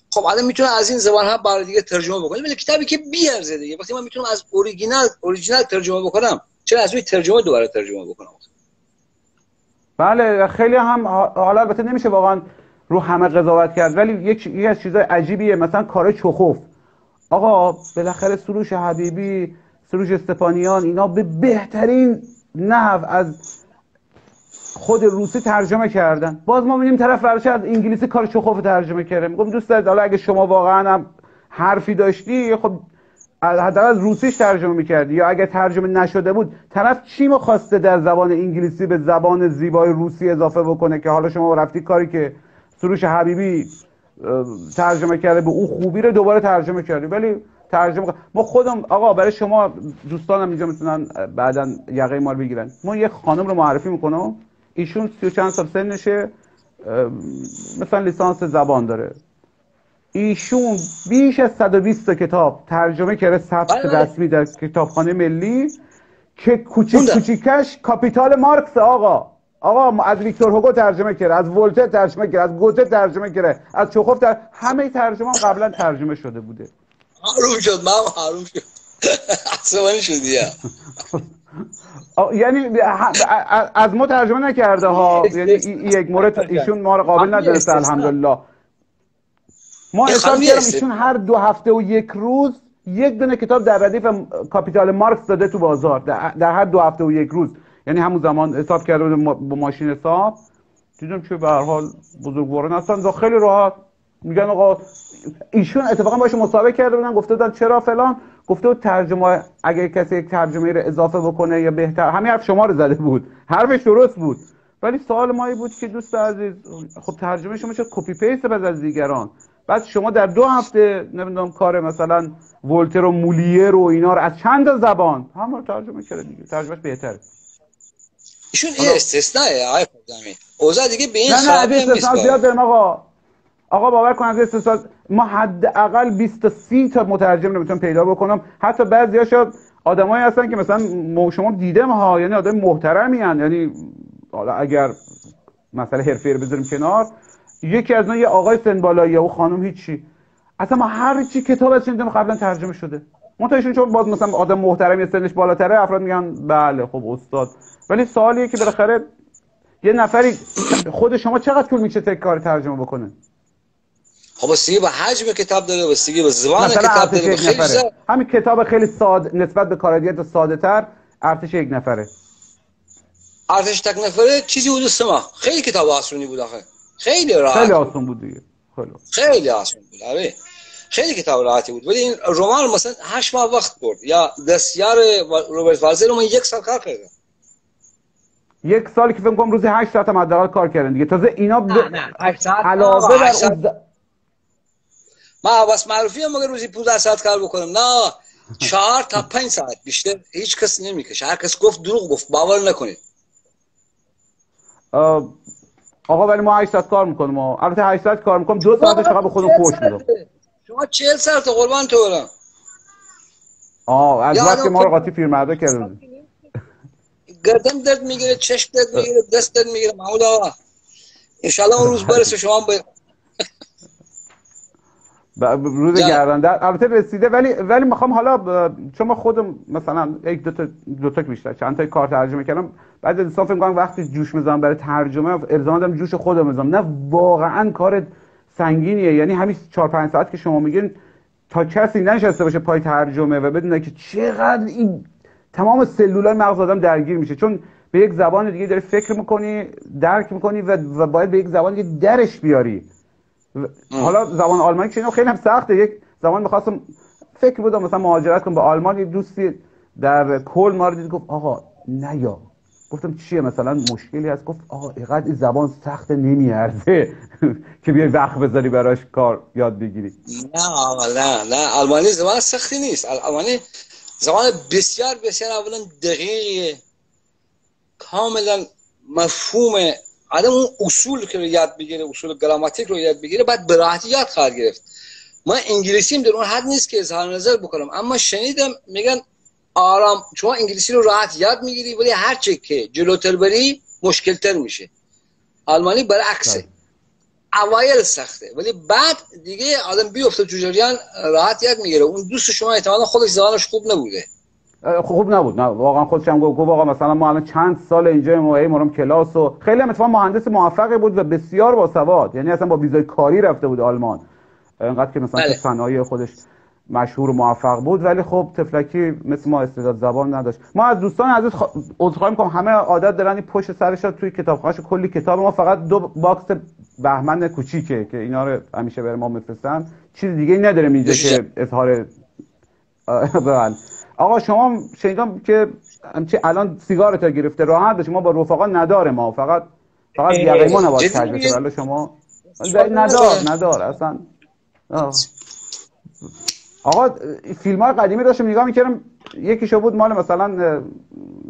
خب الان می‌تونه از این زبان ها برای دیگه ترجمه بکنه. ولی کتابی که بی ارزه دیگه. وقتی من می‌تونم از اوریجینال اوریجینال ترجمه بکنم چرا از روی ترجمه دوباره ترجمه بکنم؟ بله خیلی هم حالا البته نمیشه واقعا رو همه قضاوت کرد ولی یک یکی از چیزای عجیبیه مثلا کار چخوف آقا بالاخره سروش حبیبی سروش استپانیان اینا به بهترین نحو از خود روسی ترجمه کردن. باز ما می‌بینیم طرف فرشه از انگلیسی کار چخوف ترجمه کرده میگم دوست دارید حالا اگه شما واقعا هم حرفی داشتی خب حداقل روسیش ترجمه می‌کردی. یا اگه ترجمه نشده بود طرف چی خواسته در زبان انگلیسی به زبان زیبای روسی اضافه بکنه که حالا شما رفتی کاری که سروش حبیبی ترجمه کرده به او خوبی رو دوباره ترجمه کردی. ولی ترجمه ما خودم آقا برای شما دوستانم اینجا می‌تونن بعدا یقه ما رو بگیرن. ما یه خانم رو معرفی می‌کنم. ایشون سی و چند سال سنشه مثلا لیسانس زبان داره. ایشون بیش از 120 کتاب ترجمه کرده ثبت بله، بله. رسمی در کتابخانه ملی که کوچیک. کوچیکش کاپیتال مارکس آقا. آقا از ویکتور هوگو ترجمه کرده از ولتر ترجمه کرده از گوته ترجمه کرده از چوخوف تر... همه ترجمه قبلا ترجمه شده بوده. حروم شد من حروم شد. عصبانی شدی یعنی از ما ترجمه نکرده ها. یعنی یک مورد ایشون ما رو قابل ندونسته. الحمدلله. ما حساب کردم. ایشون هر دو هفته و یک روز یک دونه کتاب در ردیف کاپیتال مارکس داده تو بازار. در هر دو هفته و یک روز. یعنی همون زمان حساب کرده با ماشین حساب. دیدم که به هر حال بزرگواران هستن. و خیلی راحت میگن آقا ایشون اتفاقا باش مصاحبه کرده بودن گفته بودن چرا فلان؟ گفته بود ترجمه اگه کسی یک ترجمه رو اضافه بکنه یا بهتر همین حرف شما رو زده بود. حرفش درست بود. ولی سوال ما بود که دوست عزیز خب ترجمه شما چه copy paste بود از دیگران؟ بعد شما در دو هفته نمی‌دونم کار مثلا ولتر و مولیر و اینا رو از چند تا زبان؟ همه رو ترجمه کرده دیگه. ترجمه‌ش بهتره. ایشون یه استثناء آقای اوضاع دیگه به این نه نه هم زیاد داریم آقا. آقا باور کن از استثنا ما حداقل 20 تا 30 تا مترجم نمی‌تونم پیدا بکنم. حتی بعضیاشون آدمایی هستن که مثلا شما دیدم ها یعنی آدم محترمی هن. یعنی حالا اگر مسئله حرفه رو بذاریم کنار یکی از اینا یه آقای سن بالاییه و خانم هیچی. اصلا ما هر چی کتاب از شنیدم قبلا ترجمه شده. منتهیشون چون باز مثلا آدم محترمی سنش بالاتره افراد میگن بله خب استاد. ولی سوالیه که بالاخره یه نفری خود شما چقدر طول میشه تک کار ترجمه بکنه؟ خب بستگی به حجم کتاب داره بستگی به زبان کتاب داره خیلی همین کتاب خیلی ساده نسبت به کاردیت ساده تر ارتش یک نفره. ارتش تک نفره چیزی حدود سه ماه. خیلی کتاب آسونی بود آخه. خیلی راحت خیلی آسون بود دیگه. خیلی خیلی آسون بود آره. خیلی کتاب راحتی بود. ولی این رمان مثلا هشت ماه وقت برد. یا دستیار روبرت والزر رو من یک سال کار کردم. یک سالی که فکر کنم روزی 8 ساعت هم حداقل کار کردن دیگه. تازه اینا ب... نه، نه، ساعت علاوه بر من عباس معروفی هم مگه روزی 15 ساعت کار بکنم؟ نه. چهار تا پنج ساعت بیشتر هیچ کس نمی‌کشه. هر کس گفت دروغ گفت باور نکنید. آقا ولی ما 8 ساعت کار می‌کنیم. ما البته 8 ساعت کار می‌کنم دو ساعتش فقط به خودم فوش میدم؟ شما 40 ساعت قربان تو برم. آه از یا وقت که ما رو قاطی فیلمردا کردن. گردن درد می‌گیره چشم درد می‌گیره دست درد می‌گیره. محمود آقا انشالله اون روز برسه شما به روز جان. گردن در البته رسیده ولی ولی می‌خوام حالا ب- چون خودم مثلا یک دو تا دو تا بیشتر چند تا کار ترجمه کردم. بعد دوستان فکر وقتی جوش می‌زنم برای ترجمه الزاما دارم جوش خودم می‌زنم. نه واقعا کار سنگینیه. یعنی همین 4 5 ساعت که شما میگین تا کسی نشسته باشه پای ترجمه و بدونه که چقدر این تمام سلولای مغز آدم درگیر میشه. چون به یک زبان دیگه داری فکر می‌کنی درک می‌کنی و, و باید به یک زبان دیگه درش بیاری. حالا زبان آلمانی که خیلی هم سخته. یک زمان می‌خواستم فکر بودم مثلا مهاجرت کنم به آلمان یک دوستی در کل ما رو گفت آقا نیا گفتم چیه؟ مثلا مشکلی هست. گفت آقا این زبان سخت نمیارزه که بیای وقت بذاری براش کار یاد بگیری. نه آقا نه نه. آلمانی زبان سختی نیست. آل- آلمانی زبان بسیار بسیار اولا دقیقیه. کاملا مفهوم آدم اون اصول که رو یاد بگیره اصول گراماتیک رو یاد بگیره بعد به راحتی یاد خواهد گرفت. من انگلیسیم در اون حد نیست که اظهار نظر بکنم. اما شنیدم میگن آرام شما انگلیسی رو راحت یاد می‌گیری ولی هر چه که جلوتر بری مشکلتر میشه. آلمانی برعکسه اوایل سخته. ولی بعد دیگه آدم بیفته تو جریان راحت یاد می‌گیره. اون دوست شما احتمالا خودش زبانش خوب نبوده. خوب نبود. نه واقعا خودش هم گفت گفت آقا مثلا ما الان چند سال اینجا ما می‌ریم کلاس و خیلی هم اتفاقا مهندس موفقی بود و بسیار باسواد یعنی اصلا با ویزای کاری رفته بود آلمان. انقدر که مثلا بله. صنایع خودش مشهور و موفق بود ولی خب طفلکی مثل ما استعداد زبان نداشت. ما از دوستان عزیز خ... عذرخواهی می‌کنم. همه عادت دارن این پشت سرش توی کتابخانه‌اش کلی کتاب. ما فقط دو box بهمن کوچیکه که اینا رو همیشه برای ما میفرستن. چیز دیگه نداریم اینجا که اظهار بله. آقا شما شنیدم که الان سیگار تا گرفته راحت ما با رفقا نداره ما فقط فقط یقه ما نباید؟ بشه ولی شما ندار ندار اصلا آه. آقا فیلم های قدیمی داشتم نگاه می‌کردم یکیشو بود مال مثلا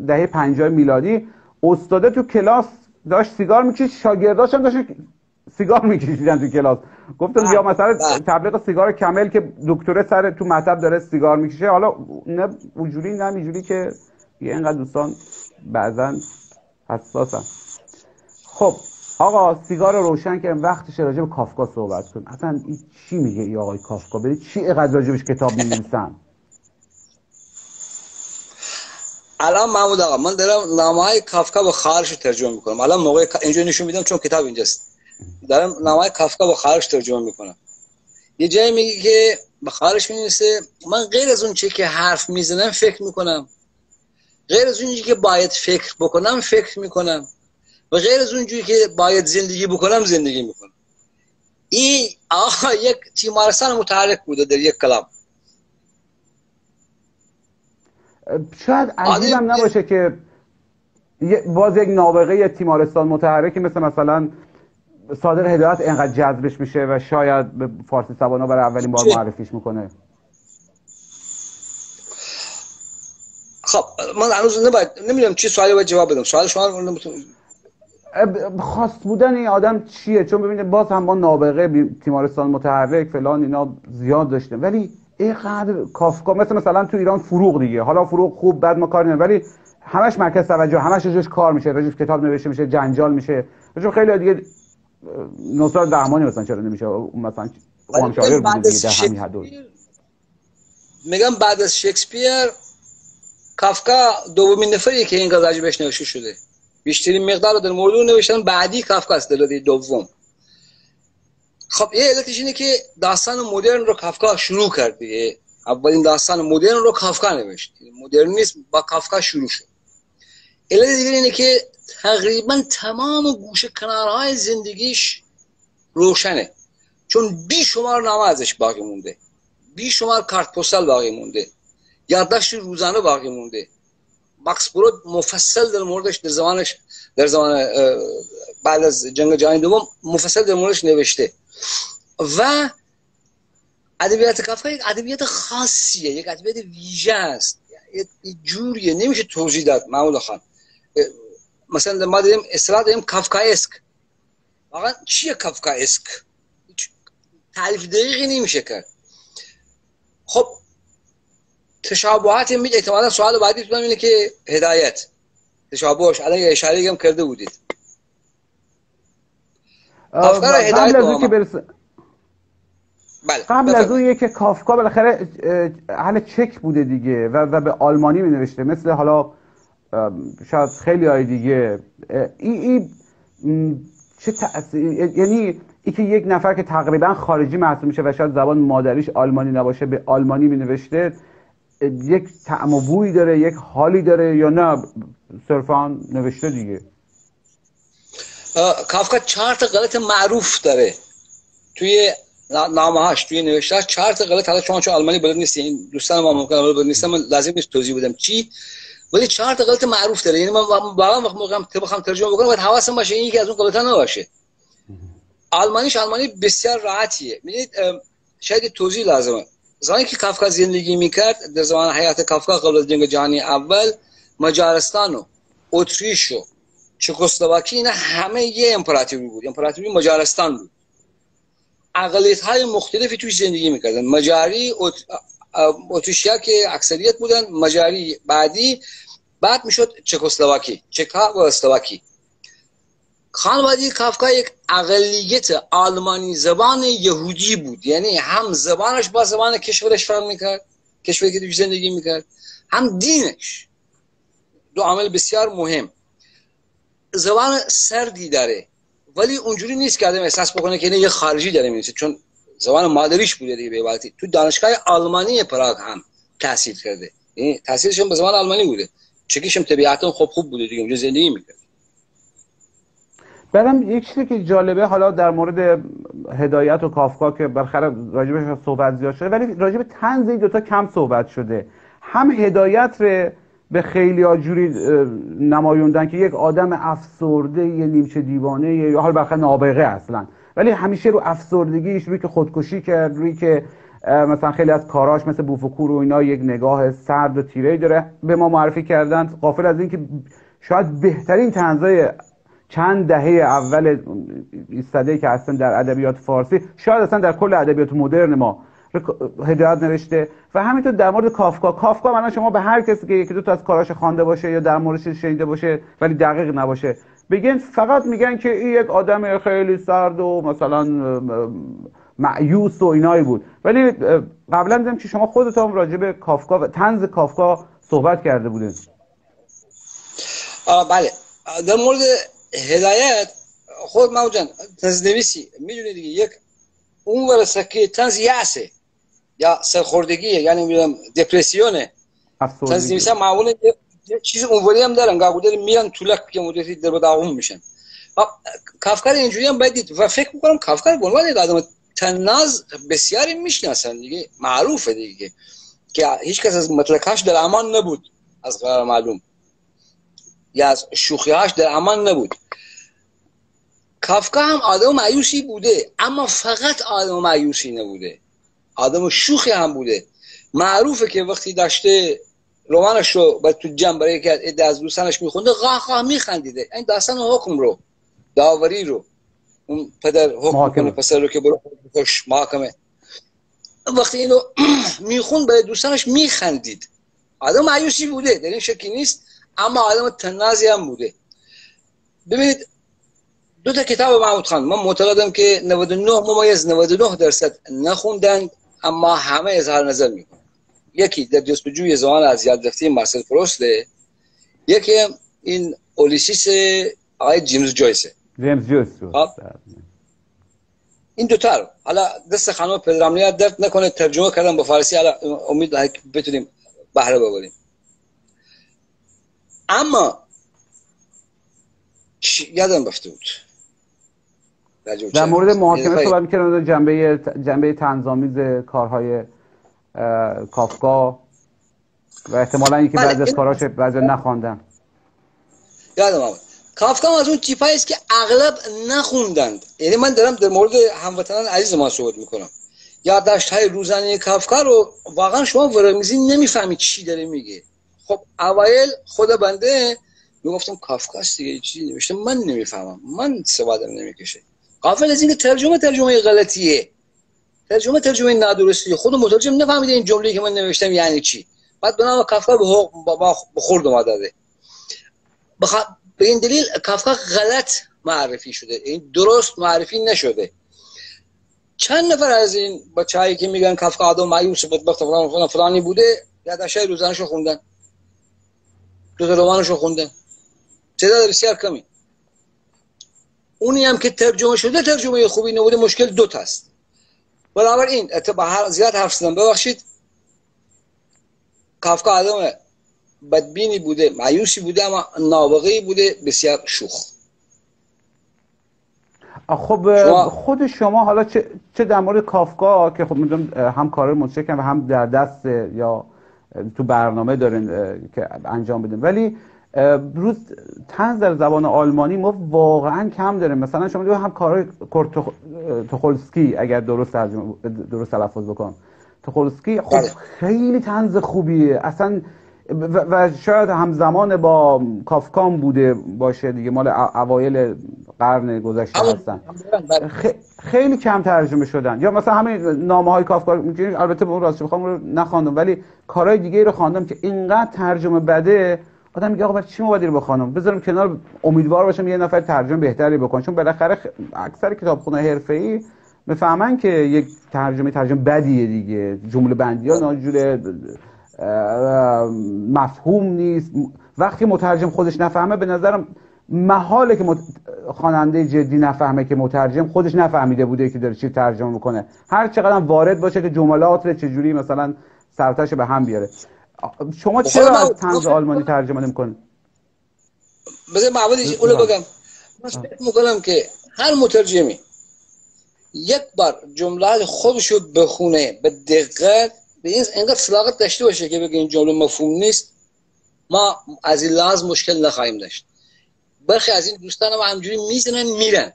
دهه 50 میلادی استاده تو کلاس داشت سیگار می‌کشید شاگرداش هم داشتن سیگار میکشیدن تو کلاس. گفتم یا مثلا تبلیغ سیگار کمل که دکتره سر تو مطب داره سیگار می‌کشه حالا نه اونجوری نه اینجوری که یه اینقدر دوستان بعضا حساسن. خب آقا سیگار رو روشن کردم وقتش راجع به کافکا صحبت کنیم. اصلا این چی میگه ای آقای کافکا؟ برید چی اقدر راجبش کتاب می‌نویسن. الان محمود آقا من دارم نامه های کافکا به خارش ترجمه می‌کنم. الان موقع اینجا نشون میدم چون کتاب اینجاست. دارم نامه های کافکا به خارش ترجمه می‌کنم. یه جایی میگه که به خارش می‌نویسه من غیر از اون چی که حرف می‌زنم فکر می‌کنم. غیر از اون که باید فکر بکنم فکر می‌کنم. و غیر از اونجوری که باید زندگی بکنم زندگی می‌کنم. این آقا یک تیمارستان متحرک بوده در یک کلام. شاید عجیبم نباشه که باز یک نابغه تیمارستان متحرکی مثل مثلا صادق هدایت انقدر جذبش میشه و شاید به فارسی سبانا برای اولین بار معرفیش می‌کنه. خب من هنوز نباید نمی‌دونم چی سوالی باید جواب بدم. سوال شما خاص بودن این آدم چیه؟ چون ببینید باز هم با نابغه تیمارستان متحرک فلان اینا زیاد داشته ولی اینقدر کافکا مثل مثلا تو ایران فروغ دیگه. حالا فروغ خوب بد ما کاری ولی همش مرکز توجه همش روش کار میشه روش کتاب نوشته میشه جنجال میشه. روش خیلی دیگه نصار دهمانی مثلا چرا نمیشه؟ مثلا قوام شاعر بود دیگه در همین حد میگم بعد از شکسپیر کافکا دومین نفریه که این قضیه بهش نوشته شده. بیشترین مقدار رو در مورد نوشتن بعدی کافکا است در دوم. خب یه علتش اینه که داستان مدرن رو کافکا شروع کرد دیگه. اولین داستان مدرن رو کافکا نوشت. مدرنیسم با کافکا شروع شد. علت دیگه اینه که تقریبا تمام گوشه کنارهای زندگیش روشنه. چون بی شمار نامه ازش باقی مونده. بی شمار کارت پستال باقی مونده. یادداشت روزانه باقی مونده. ماکس برود مفصل در موردش در زمانش در زمان بعد از جنگ جهانی دوم مفصل در موردش نوشته. و ادبیات کافکا یک ادبیات خاصیه یک ادبیات ویژه است. یک جوریه. نمیشه توضیح داد. معمول خان. مثلا ما داریم اصطلاح داریم کافکایسک. واقعا چیه کافکایسک؟ تعریف دقیقی نمیشه کرد خب تشابهات می احتمالا سوال بعدی اینه که هدایت. تشابهش الان یه اشاره هم کرده بودید. افکار هدایت بله قبل از اون که کافکا بالاخره اهل چک بوده دیگه و, و به آلمانی می نوشته مثل حالا شاید خیلی های دیگه این ای چه یعنی ای که یک نفر که تقریبا خارجی محسوب میشه و شاید زبان مادریش آلمانی نباشه به آلمانی می نوشته یک تعم و بوی داره یک حالی داره یا نه؟ صرفا نوشته دیگه. کافکا چهار تا غلط معروف داره. توی نامه هاش توی نوشته چهار تا غلط. حالا شما چون آلمانی بلد نیستین دوستان ما ممکن بلد نیستن من لازم نیست توضیح بدم. چی؟ ولی چهار تا غلط معروف داره. یعنی من واقعا وقت موقع بخوام ترجمه بکنم باید حواسم باشه این یکی از اون غلطا نباشه. آلمانیش آلمانی بسیار راحتیه. می‌دید شاید توضیح لازمه. زمانی که کافکا زندگی می‌کرد در زمان حیات کافکا قبل از جنگ جهانی اول مجارستان و اتریش و چکسلواکی اینا همه یه امپراتوری بود. امپراتوری مجارستان بود. اقلیت های مختلفی توی زندگی می‌کردن. مجاری اتریشیا که اکثریت بودن مجاری بعدی. بعد می‌شد چکسلواکی چکا و اسلواکی خانواده کافکا یک اقلیت آلمانی زبان یهودی بود. یعنی هم زبانش با زبان کشورش فرق می‌کرد کشوری که زندگی می‌کرد هم دینش. دو عامل بسیار مهم. زبان سردی داره ولی اونجوری نیست که آدم احساس بکنه که یه خارجی داره میشه چون زبان مادریش بوده دیگه به تو دانشگاه آلمانی پراگ هم تحصیل کرده. یعنی تحصیلش به زبان آلمانی بوده. چکیشم طبیعتا خوب خوب بوده دیگه اونجا زندگی می‌کرد. بعدم یک چیزی که جالبه حالا در مورد هدایت و کافکا که بالاخره راجبش صحبت زیاد شده ولی راجب تنز این دوتا کم صحبت شده. هم هدایت رو به خیلی جوری نمایوندن که یک آدم افسرده یه نیمچه دیوانه یا حال بالاخره نابغه اصلا. ولی همیشه رو افسردگیش روی که خودکشی کرد روی که مثلا خیلی از کاراش مثل بوفکور و اینا یک نگاه سرد و تیره داره. به ما معرفی کردن قافل از اینکه شاید بهترین تنزای چند دهه اول ایستاده که هستن در ادبیات فارسی شاید اصلا در کل ادبیات مدرن ما هدایت نوشته. و همینطور در مورد کافکا. کافکا مثلا شما به هر کسی که یکی دو تا از کاراش خوانده باشه یا در موردش شنیده باشه ولی دقیق نباشه. بگن فقط میگن که این یک آدم خیلی سرد و مثلا معیوس و اینایی بود. ولی قبلا دیدم که شما خودتون راجع به کافکا و تنز کافکا صحبت کرده بودین. بله. در مورد هدایت خود موجان تنز نویسی می‌دونی دیگه یک اون ور سکه تنز یعسه یا سرخوردگیه یعنی میگم دپرسیونه. تنز نویسی معمولا چیز اونوری هم دارن گاهی میان طولک که مدتی در داغون میشن کافکار اینجوری هم باید و فکر می‌کنم کافکار به عنوان یک آدم تناز بسیاری می‌شناسن دیگه معروفه دیگه که هیچ کس از مطلقاش در امان نبود از غیر معلوم یا از شوخیهاش در امان نبود کافکا هم آدم معیوسی بوده اما فقط آدم معیوسی نبوده آدم شوخی هم بوده معروفه که وقتی داشته رومانش رو با تو جمع برای که از دوستانش میخونده غاه غاه میخندیده. این داستان حکم رو داوری رو. اون پدر حکم کنه پسر رو که برو خوش محاکمه. وقتی اینو میخون به دوستانش میخندید. آدم معیوسی بوده در این شکی نیست اما آدم تنازی هم بوده. ببینید دو تا کتاب محمود خان. من معتقدم که 99 ممیز 99 درصد نخوندن اما همه اظهار نظر می‌کنن. یکی در جستجوی زمان از یاد رفته مارسل پروسته یکی این اولیسیس آقای جیمز جویسه. جیمز جویس خب؟ این دوتا رو. حالا دست خانم پدرامنی درد نکنه ترجمه کردم به فارسی حالا امید بتونیم بهره ببریم. اما یادم رفته بود. در مورد محاکمه صحبت می‌کردم جنبه جنبه تنظامیز کارهای کافکا و احتمالا اینکه بعضی از کاراش بعضی نخواندن. یادم آمد کافکا از اون تیپایی است که اغلب نخوندند. یعنی من دارم در مورد هموطنان عزیز ما صحبت می‌کنم. یادداشت های روزانه کافکا رو واقعا شما ورمیزی نمی‌فهمید چی داره میگه. خب اوایل خود بنده می‌گفتم کافکاست دیگه چیزی نوشته من نمی‌فهمم. من سوادم نمی‌کشه. قافل از اینکه ترجمه ترجمه غلطیه. ترجمه ترجمه نادرستی. خود مترجم نفهمیده این جمله که من نوشتم یعنی چی. بعد بنا کافکا به با خورد ما داده بخ... به این دلیل کافکا غلط معرفی شده. این درست معرفی نشده. چند نفر از این بچه‌ای که میگن کافکا آدم مایوس بدبخت فلان فلان فلانی بوده یادداشت‌های روزانه‌شو خوندن. دو تا رمانشو خوندن. تعداد بسیار کمی. اونی هم که ترجمه شده ترجمه خوبی نبوده مشکل دو است. بنابراین هر زیاد حرف زدم ببخشید. کافکا آدم بدبینی بوده معیوسی بوده اما نابغه‌ای بوده بسیار شوخ. خب شما... خود شما حالا چه, چه در مورد کافکا که خب می‌دونم هم کار متشکم و هم در دست یا تو برنامه دارین که انجام بدین. ولی روز تنز در زبان آلمانی ما واقعا کم داریم. مثلا شما هم کارهای تخولسکی اگر درست درست تلفظ بکنم تخولسکی خب بله. خیلی تنز خوبیه. اصلا و شاید همزمان با کافکام بوده باشه دیگه. مال اوایل قرن گذشته هستن. بله. خیلی کم ترجمه شدن. یا مثلا همین نامه های کافکا البته به اون راستش بخوام رو نخواندم ولی کارهای دیگه رو خواندم که اینقدر ترجمه بده آدم میگه آقا برای چی مبادی رو بخوانم بذارم کنار امیدوار باشم یه نفر ترجمه بهتری بکنه. چون بالاخره. اکثر کتابخونه حرفه‌ای می‌فهمن که یک ترجمه ترجمه بدیه دیگه. جمله بندی ها ناجوره مفهوم نیست. وقتی مترجم خودش نفهمه به نظرم محاله که مت... خواننده جدی نفهمه که مترجم خودش نفهمیده بوده که داره چی ترجمه می‌کنه. هر چقدر وارد باشه که جملات رو چجوری مثلا سرتاش به هم بیاره. شما چرا از تنز آلمانی ترجمه نمی‌کنید بذار معبود اونو بگم. من فکر می‌کنم که هر مترجمی یک بار جمله خودشو بخونه به دقت به این انقدر صلاحت داشته باشه که بگه این جمله مفهوم نیست. ما از این لحاظ مشکل نخواهیم داشت. برخی از این دوستان ما همجوری می‌زنن میرن.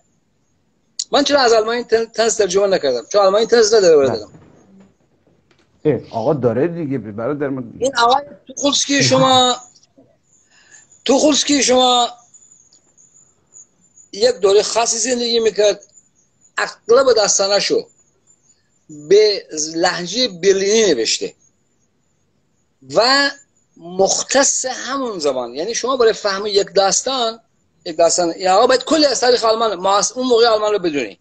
من چرا از آلمانی تنز ترجمه نکردم؟ چون آلمانی تنز نداره بردم آقا داره دیگه برادر من این آقای توخلسکی شما توخلسکی شما یک دوره خاصی زندگی می‌کرد. اغلب شو به لحجه برلینی نوشته. و مختص همون زمان. یعنی شما برای فهم یک داستان یک داستان یا باید کلی از تاریخ آلمان ما اون موقع آلمان رو بدونی.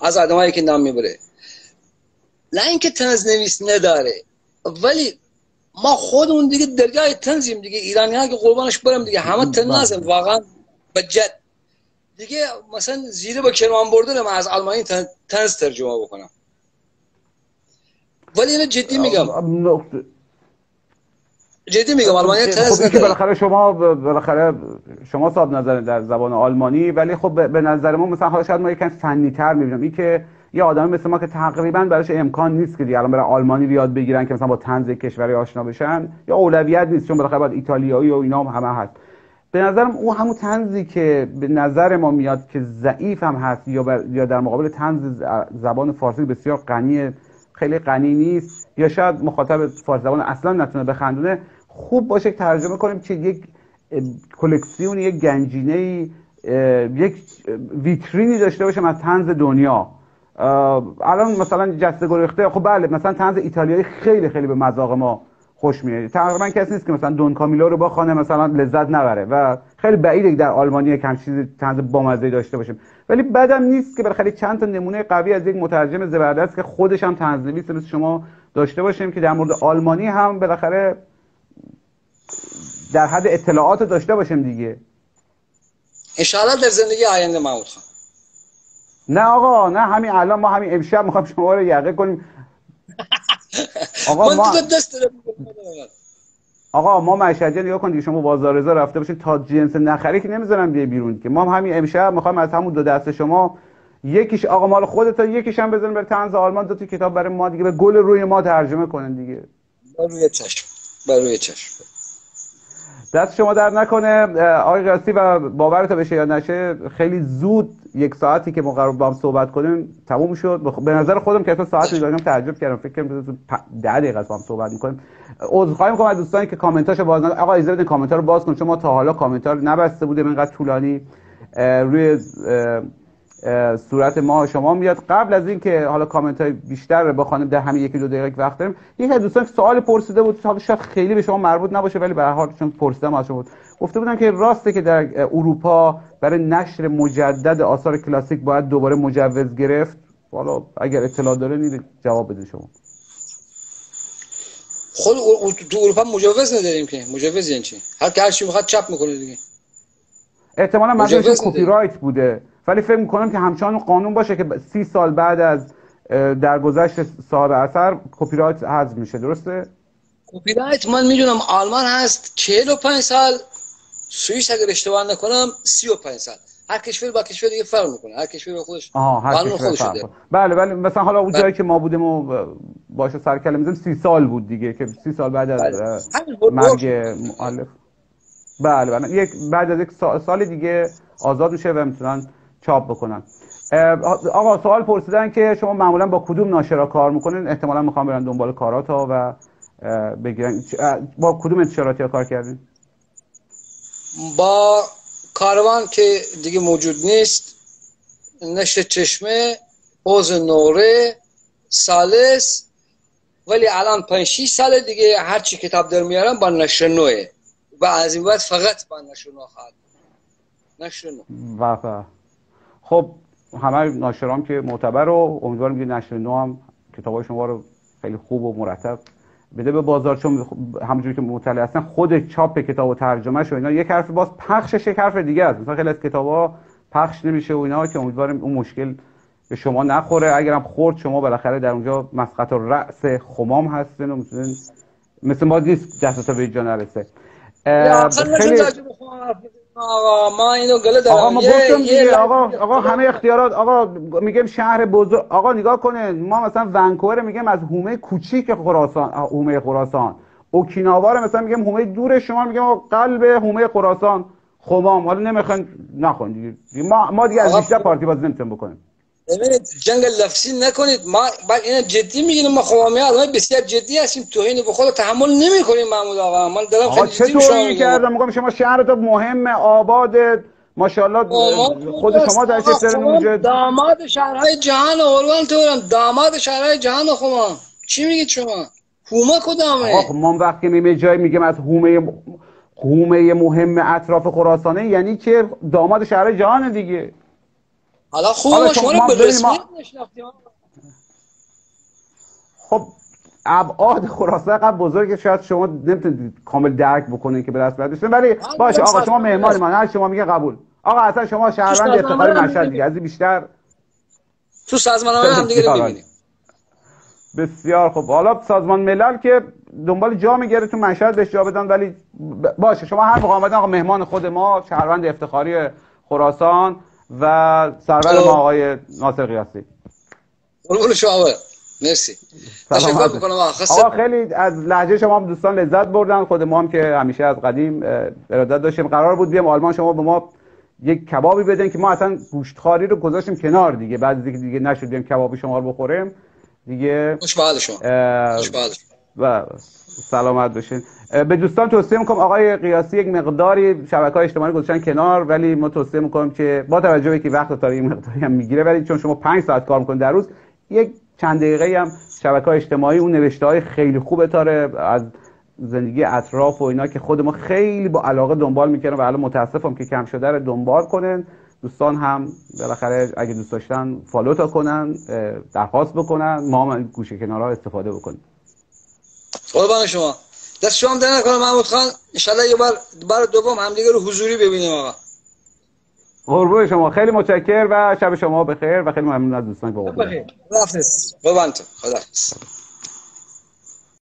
از آدمایی که نام می‌بره. نه اینکه تنز نویس نداره ولی ما خودمون دیگه درگاه تنزیم دیگه ایرانی ها که قربانش برم دیگه همه تنزم بله. واقعا بجد دیگه مثلا زیره با کرمان برده من از آلمانی تنز ترجمه بکنم. ولی اینو جدی میگم. جدی میگم آلمانی تنز خب بالاخره شما بالاخره شما صاحب نظر در زبان آلمانی ولی خب به نظر ما مثلا حالا شاید ما یکم فنی تر می‌بینم این که یه آدمی مثل ما که تقریبا براش امکان نیست که دیگه الان برای آلمانی یاد بگیرن که مثلا با طنز کشوری آشنا بشن. یا اولویت نیست چون بالاخره باید ایتالیایی و اینا هم همه هست. به نظرم او همون تنزی که به نظر ما میاد که ضعیف هم هست یا, یا در مقابل تنز زبان فارسی بسیار غنی خیلی غنی نیست. یا شاید مخاطب فارسی زبان اصلا نتونه بخندونه. خوب باشه ترجمه کنیم که یک کلکسیون یک گنجینه یک ویترینی داشته باشیم از تنز دنیا. الان مثلا جسته گریخته خب بله مثلا تنز ایتالیایی خیلی خیلی به مذاق ما خوش میاد. تقریبا کسی نیست که مثلا دون کامیلو رو بخونه مثلا لذت نبره و خیلی بعیده در آلمانی کم چیز تنز بامزه داشته باشیم. ولی بدم نیست که بالاخره چند تا نمونه قوی از یک مترجم زبردست که خودش هم تنز نویس مثل شما داشته باشیم که در مورد آلمانی هم بالاخره در حد اطلاعات داشته باشیم دیگه. ان در زندگی آینده محمود خان. نه آقا نه همین الان ما همین امشب می‌خوام شما رو یقه کنیم. آقا ما آقا ما مشهدی نگاه کن شما بازار رضا رفته باشین تا جنس نخری که نمی‌ذارم بیه بیرون که. ما هم همین امشب می‌خوام از همون دو دست شما یکیش آقا مال خودت یکیش هم بزنیم بر طنز آلمان دو تا کتاب برای ما دیگه. به گل روی ما ترجمه کنن دیگه. بر روی چشم بر روی چشم. دست شما در نکنه. آقای قیاسی و باورت بشه یا نشه خیلی زود یک ساعتی که ما قرار با هم صحبت کنیم تموم شد. به نظر خودم که ساعت نگاهیم تعجب کردم. فکر کنم 10 دقیقه با هم صحبت می‌کنیم. عذرخواهی می‌کنم از دوستانی که کامنتاشو باز ندادن آقا بدین کامنت رو باز کن چون ما تا حالا کامنت رو نبسته بودیم اینقدر طولانی. روی صورت ما شما میاد. قبل از اینکه حالا کامنت های بیشتر رو بخوانیم در همین یکی دو دقیقه وقت داریم یکی از دوستان سوال پرسیده بود حالا شاید خیلی به شما مربوط نباشه ولی به هر حال چون پرسیدم از شما بود. گفته بودن که راسته که در اروپا برای نشر مجدد آثار کلاسیک باید دوباره مجوز گرفت. حالا اگر اطلاع داره نیده جواب بده شما. خود تو اروپا مجوز نداریم که. مجوز یعنی چی؟ هر که هر چی می‌خواد چپ می‌کنه دیگه. احتمالاً منظورش کپی رایت بوده. ولی فکر می‌کنم که همچنان قانون باشه که سی سال بعد از درگذشت صاحب اثر کپی رایت حذف میشه. درسته؟ کپی رایت من می‌دونم آلمان هست 45 سال سوئیس اگر اشتباه نکنم 35 سال. هر کشور با کشور دیگه فرق می‌کنه. هر کشور با خودش قانون خودش ده. بله بله مثلا حالا اون جایی که ما بودیم و باشه سر کله می‌زنیم 30 سال بود دیگه که 30 سال بعد از بله. مرگ مؤلف. بله بله. یک بعد از یک سال دیگه آزاد میشه و می‌تونن چاپ بکنن. آقا سوال پرسیدن که شما معمولا با کدوم ناشرا کار می‌کنین؟ احتمالا می‌خوام برن دنبال کاراتا و بگیرن. با کدوم انتشاراتی ها کار کردین؟ با کاروان که دیگه موجود نیست نشر چشمه حوز نوره سالس ولی الان 5 6 سال دیگه هر چی کتاب در میارم با نشر نوه. و از این بعد فقط با نشر نو خواهد نشر نو. خب همه ناشرام که معتبر و امیدوارم که نشر نو هم کتابای شما رو خیلی خوب و مرتب بده به بازار چون همونجوری که مطلع هستن خود چاپ کتاب و ترجمه شو اینا یک حرف باز پخشش یک حرف دیگه است. مثلا خیلی از کتابا پخش نمیشه و اینا که امیدوارم اون مشکل به شما نخوره. اگرم خورد شما بالاخره در اونجا مسقط و رأس خمام هستن و مثل ما نیست دستتا به جا نرسه. خیلی آقا ما اینو گله دارم. آقا ما یه آقا آقا همه اختیارات آقا میگم شهر بزرگ آقا نگاه کنه. ما مثلا ونکوور میگم از هومه کوچیک خراسان هومه خراسان. اوکیناوا رو مثلا میگم هومه دور شما میگم قلب هومه خراسان. خمام. حالا نمی‌خوان نخون دیگه. ما ما دیگه از بیشتر پارتی بازی نمی‌تونیم بکنیم. ببینید جنگ لفظی نکنید. ما بعد اینا جدی میگیم ما خوامی آدم بسیار جدی هستیم. توهین به خود تحمل نمی‌کنیم محمود آقا. من دارم خیلی جدی شما کردم؟ میگم شما شهر تو مهم آباد ماشاءالله خود شما در دارین اونجا داماد شهرهای جهان قربان تو داماد شهرهای جهان خما چی میگید شما؟ هومه کدامه؟ آخ من وقتی میگم جای میگم از هومه هومه مهم اطراف خراسانه یعنی که داماد شهر جهان دیگه. حالا خوب شما رو به رسمیت خب ابعاد خراسان قبل بزرگ شاید شما نمی‌تونید کامل درک بکنید که به رسمیت بشین ولی باشه آقا شما مهمان من هر شما میگه قبول. آقا اصلا شما شهروند افتخاری مشهد دیگه از بیشتر. تو سازمان هم دیگه می‌بینیم بسیار خب حالا سازمان ملل که دنبال جا می‌گیره تو مشهد بهش جا بدن ولی باشه شما هر موقع آمدن آقا مهمان خود ما شهروند افتخاری خراسان. و سرور ما آقای ناصر قیاسی. قربون شما مرسی. تشکر می‌کنم آقا خیلی از لحجه شما هم دوستان لذت بردن. خود ما هم که همیشه از قدیم ارادت داشتیم. قرار بود بیام آلمان. شما به ما یک کبابی بدین که ما اصلا گوشتخواری رو گذاشتیم کنار دیگه. بعد دیگه دیگه نشد کبابی شما رو بخوریم. دیگه خوش شما. و سلامت بشین به دوستان توصیه می‌کنم. آقای قیاسی یک مقداری شبکه های اجتماعی گذاشتن کنار ولی ما توصیه می‌کنم که با توجه به که وقت تا این مقداری هم می‌گیره ولی چون شما 5 ساعت کار می‌کنید در روز یک چند دقیقه هم شبکه های اجتماعی اون نوشته های خیلی خوبه تاره از زندگی اطراف و اینا که خود ما خیلی با علاقه دنبال می‌کنیم و الان متاسفم که کم شده رو دنبال کنن. دوستان هم بالاخره اگه دوست داشتن فالو تا کنن درخواست بکنن. ما هم گوشه کنارها استفاده بکنیم. قربان شما. دست شما در نکنه محمود خان. انشالله یه بار بار دوم همدیگه رو حضوری ببینیم آقا. قربون شما. خیلی متشکر و شب شما بخیر و خیلی ممنون از دوستان که با خدا خدا